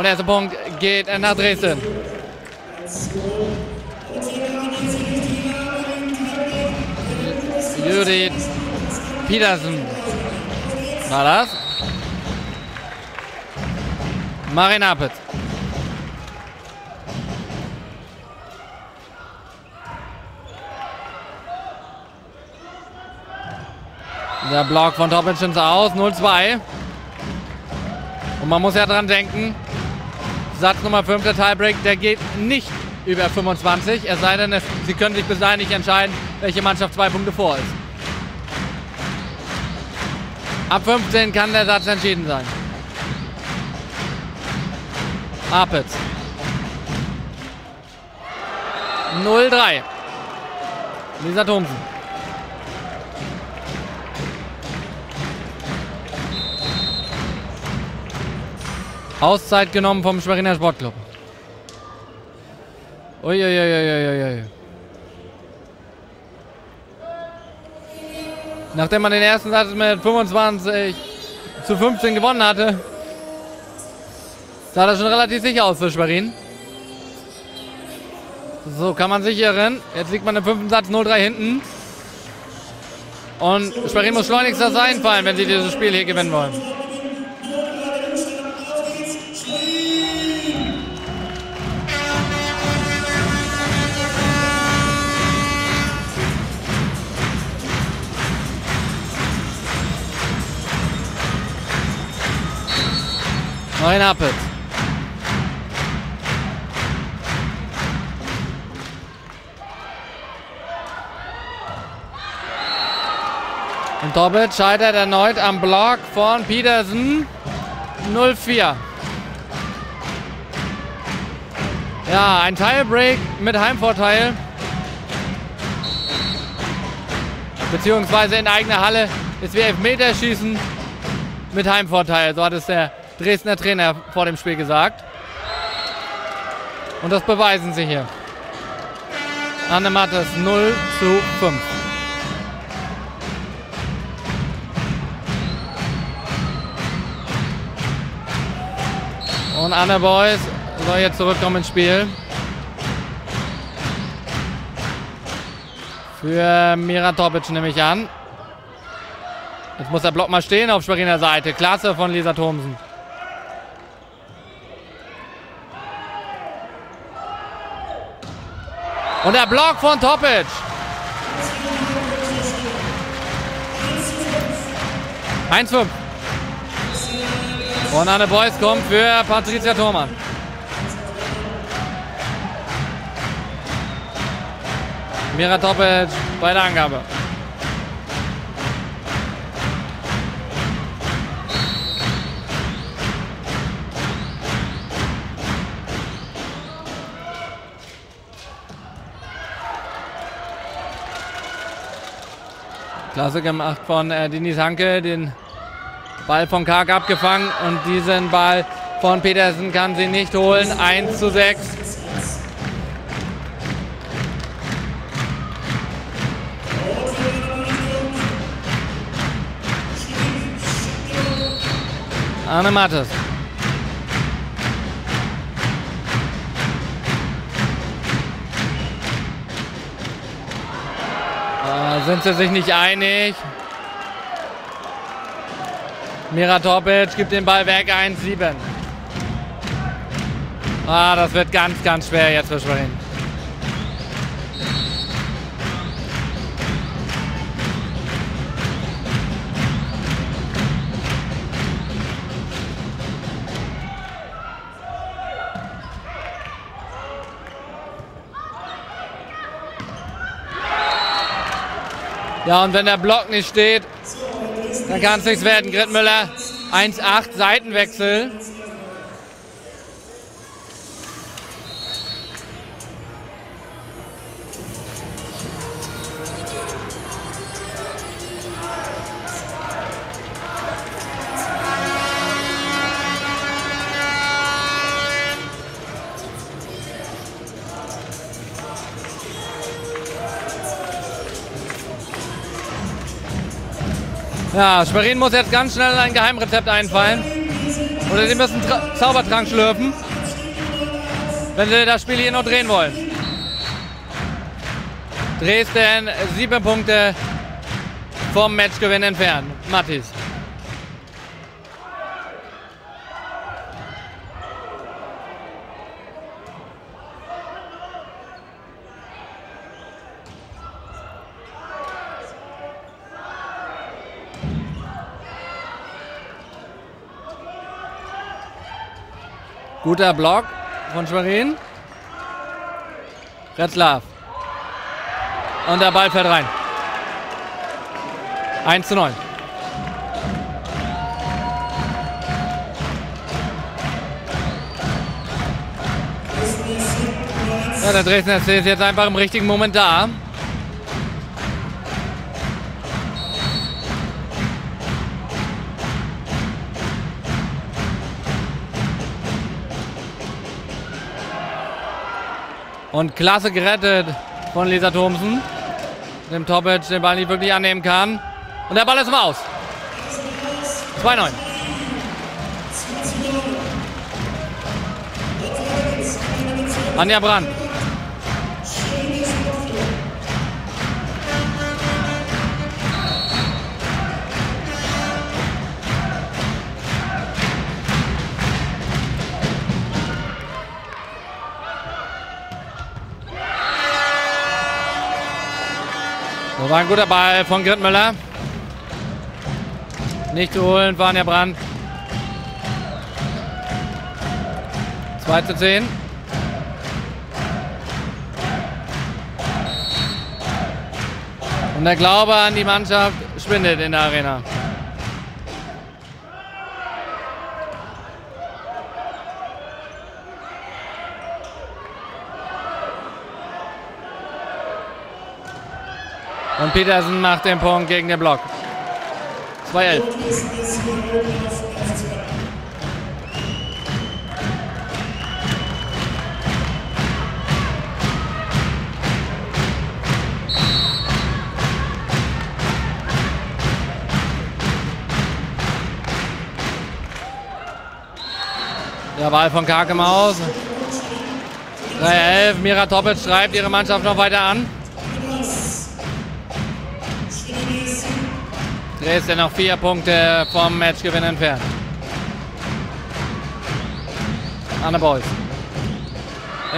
Und der erste Punkt geht nach Dresden. Judith Petersen war das. Marina Appelt. Der Block von Toppitschens aus, 0-2. Und man muss ja dran denken, Satz Nummer 5, der Tiebreak, der geht nicht über 25, es sei denn, es, sie können sich bis dahin nicht entscheiden, welche Mannschaft zwei Punkte vor ist. Ab 15 kann der Satz entschieden sein. Apitz. 0-3. Lisa Thomsen. Auszeit genommen vom Schweriner Sportclub. Uiuiuiuiui. Nachdem man den ersten Satz mit 25 zu 15 gewonnen hatte, sah das schon relativ sicher aus für Schwerin. So, kann man sich irren. Jetzt liegt man im fünften Satz 0-3 hinten. Und Schwerin muss schleunigst das einfallen, wenn sie dieses Spiel hier gewinnen wollen. Neun Appelt. Und Dobbit scheitert erneut am Block von Petersen. 0-4. Ja, ein Tiebreak mit Heimvorteil. Beziehungsweise in eigener Halle ist wie Elfmeterschießen mit Heimvorteil. So hat es der Dresdner Trainer vor dem Spiel gesagt. Und das beweisen sie hier. Anne Mattes 0 zu 5. Und Anne Boys soll jetzt zurückkommen ins Spiel. Für Mira Topic nehme ich an. Jetzt muss der Block mal stehen auf Schweriner Seite. Klasse von Lisa Thomsen. Und der Block von Topic. Eins fünf. Und Anne Boys kommt für Patricia Thormann. Mira Topic bei der Angabe. Klasse gemacht von äh, Denis Hanke, den Ball von Karg abgefangen und diesen Ball von Petersen kann sie nicht holen. 1 zu 6. Arne Mattes. Sind sie sich nicht einig? Mira Topic gibt den Ball weg, 1-7. Ah, das wird ganz, ganz schwer jetzt für Schwerin. Ja, und wenn der Block nicht steht, dann kann es nichts werden. Grittmüller 1-8, Seitenwechsel. Ja, Schwerin muss jetzt ganz schnell ein Geheimrezept einfallen. Oder sie müssen Tra Zaubertrank schlürfen, wenn sie das Spiel hier noch drehen wollen. Dresden sieben Punkte vom Matchgewinn entfernt. Mattis. Guter Block von Schwerin. Retzlaff. Und der Ball fährt rein. 1 zu 9. Ja, der Dresdner ist jetzt einfach im richtigen Moment da. Und klasse gerettet von Lisa Thomsen. Dem Topic den Ball nicht wirklich annehmen kann. Und der Ball ist im Aus. 2-9. Anja Brandt. Das war ein guter Ball von Grittmüller. Nicht zu holen, der Brand. 2 zu 10. Und der Glaube an die Mannschaft schwindet in der Arena. Und Petersen macht den Punkt gegen den Block. 2-11. Der Ball von Karkem aus. 3-11. Mira Topic schreibt ihre Mannschaft noch weiter an. Dresden noch vier Punkte vom Matchgewinn entfernt. Anne Boys.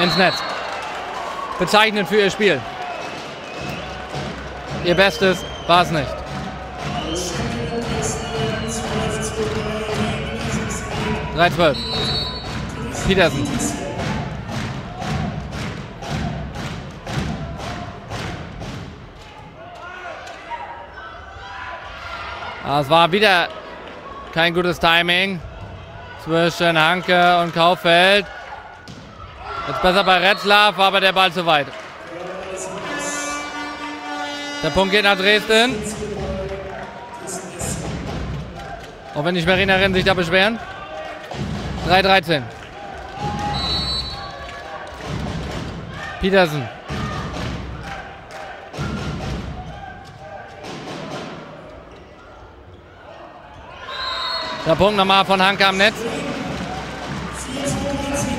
Ins Netz. Bezeichnend für ihr Spiel. Ihr Bestes war es nicht. Drei zwölf. Petersen. Ah, es war wieder kein gutes Timing zwischen Hanke und Kaufeld. Jetzt besser bei Retzlaff, aber der Ball zu weit. Der Punkt geht nach Dresden. Auch wenn die Schwerinerinnen sich da beschweren. 3-13. Petersen. Der Punkt nochmal von Hanke am Netz.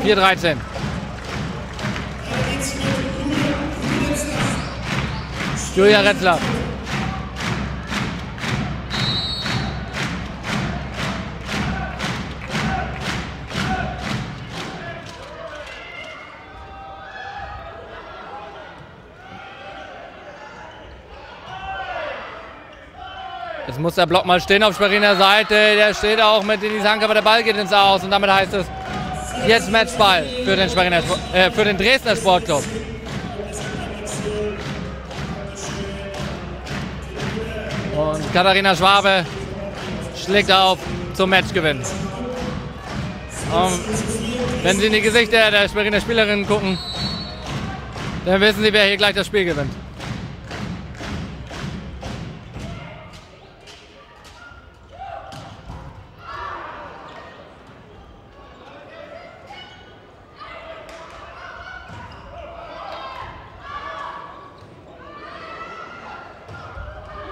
4-13. Julia Retzler. Jetzt muss der Block mal stehen auf Sperriner Seite. Der steht auch mit Denis Hanke, aber der Ball geht ins Aus. Und damit heißt es jetzt Matchball für den, Sperriner, äh, für den Dresdner Sportclub. Und Katharina Schwabe schlägt auf zum Matchgewinn. Und wenn Sie in die Gesichter der Sperriner Spielerinnen gucken, dann wissen Sie, wer hier gleich das Spiel gewinnt.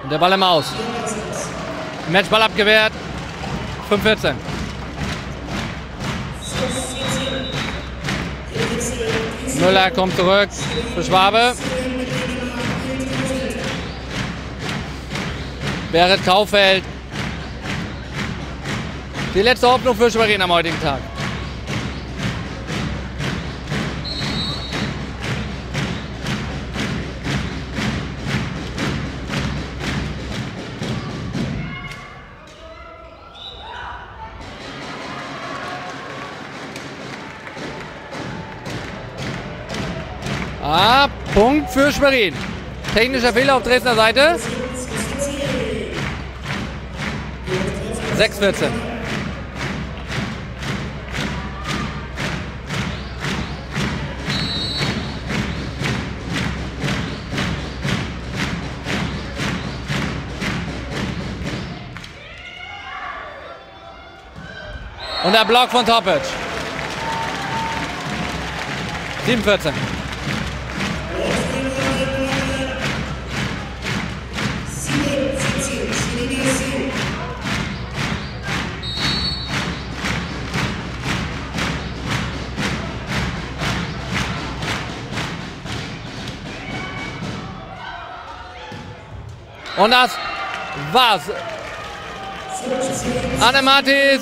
Und der Ball im Aus. Matchball abgewehrt. 5-14. Müller kommt zurück für Schwabe. Berit Kaufeld. Die letzte Hoffnung für Schwerin am heutigen Tag. Schwerin. Technischer Fehler auf Dresdner Seite. 6-14. Und der Block von Topic. 7-14. Und das war's. Anne Martis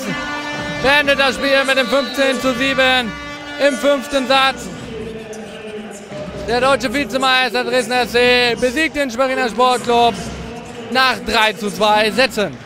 beendet das Spiel mit dem 15 zu 7 im fünften Satz. Der deutsche Vizemeister Dresden SC besiegt den Schweriner Sportclub nach 3 zu 2 Sätzen.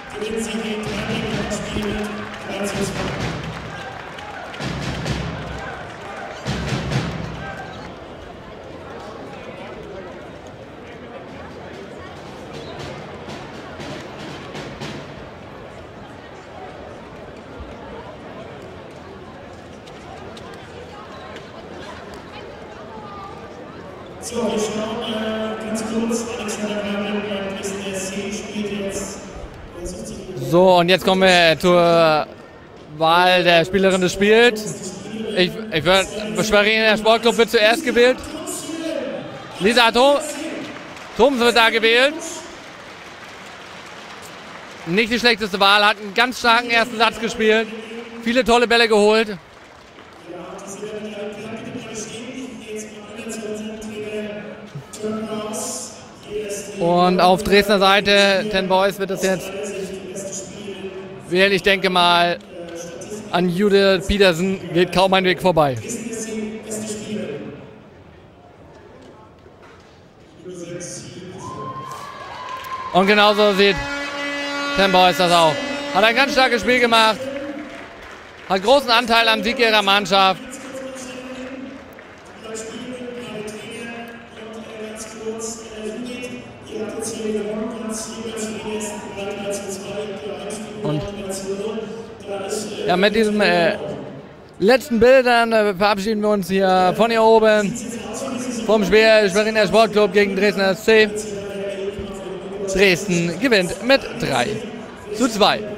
Und jetzt kommen wir zur Wahl der Spielerin des Spiels. Ich, ich würde, Schweriner Sportclub wird zuerst gewählt. Lisa Thom, Thoms wird da gewählt. Nicht die schlechteste Wahl, hat einen ganz starken ersten Satz gespielt. Viele tolle Bälle geholt. Und auf Dresdner Seite, Ten Boys, wird es jetzt. Ich denke mal, an Judith Petersen geht kaum ein Weg vorbei. Und genauso sieht Ten Boys das auch. Hat ein ganz starkes Spiel gemacht. Hat großen Anteil am Sieg ihrer Mannschaft. Ja, mit diesen äh, letzten Bildern äh, verabschieden wir uns hier von hier oben vom Spiel Schweriner Sportclub gegen Dresdner SC. Dresden gewinnt mit 3 zu 2.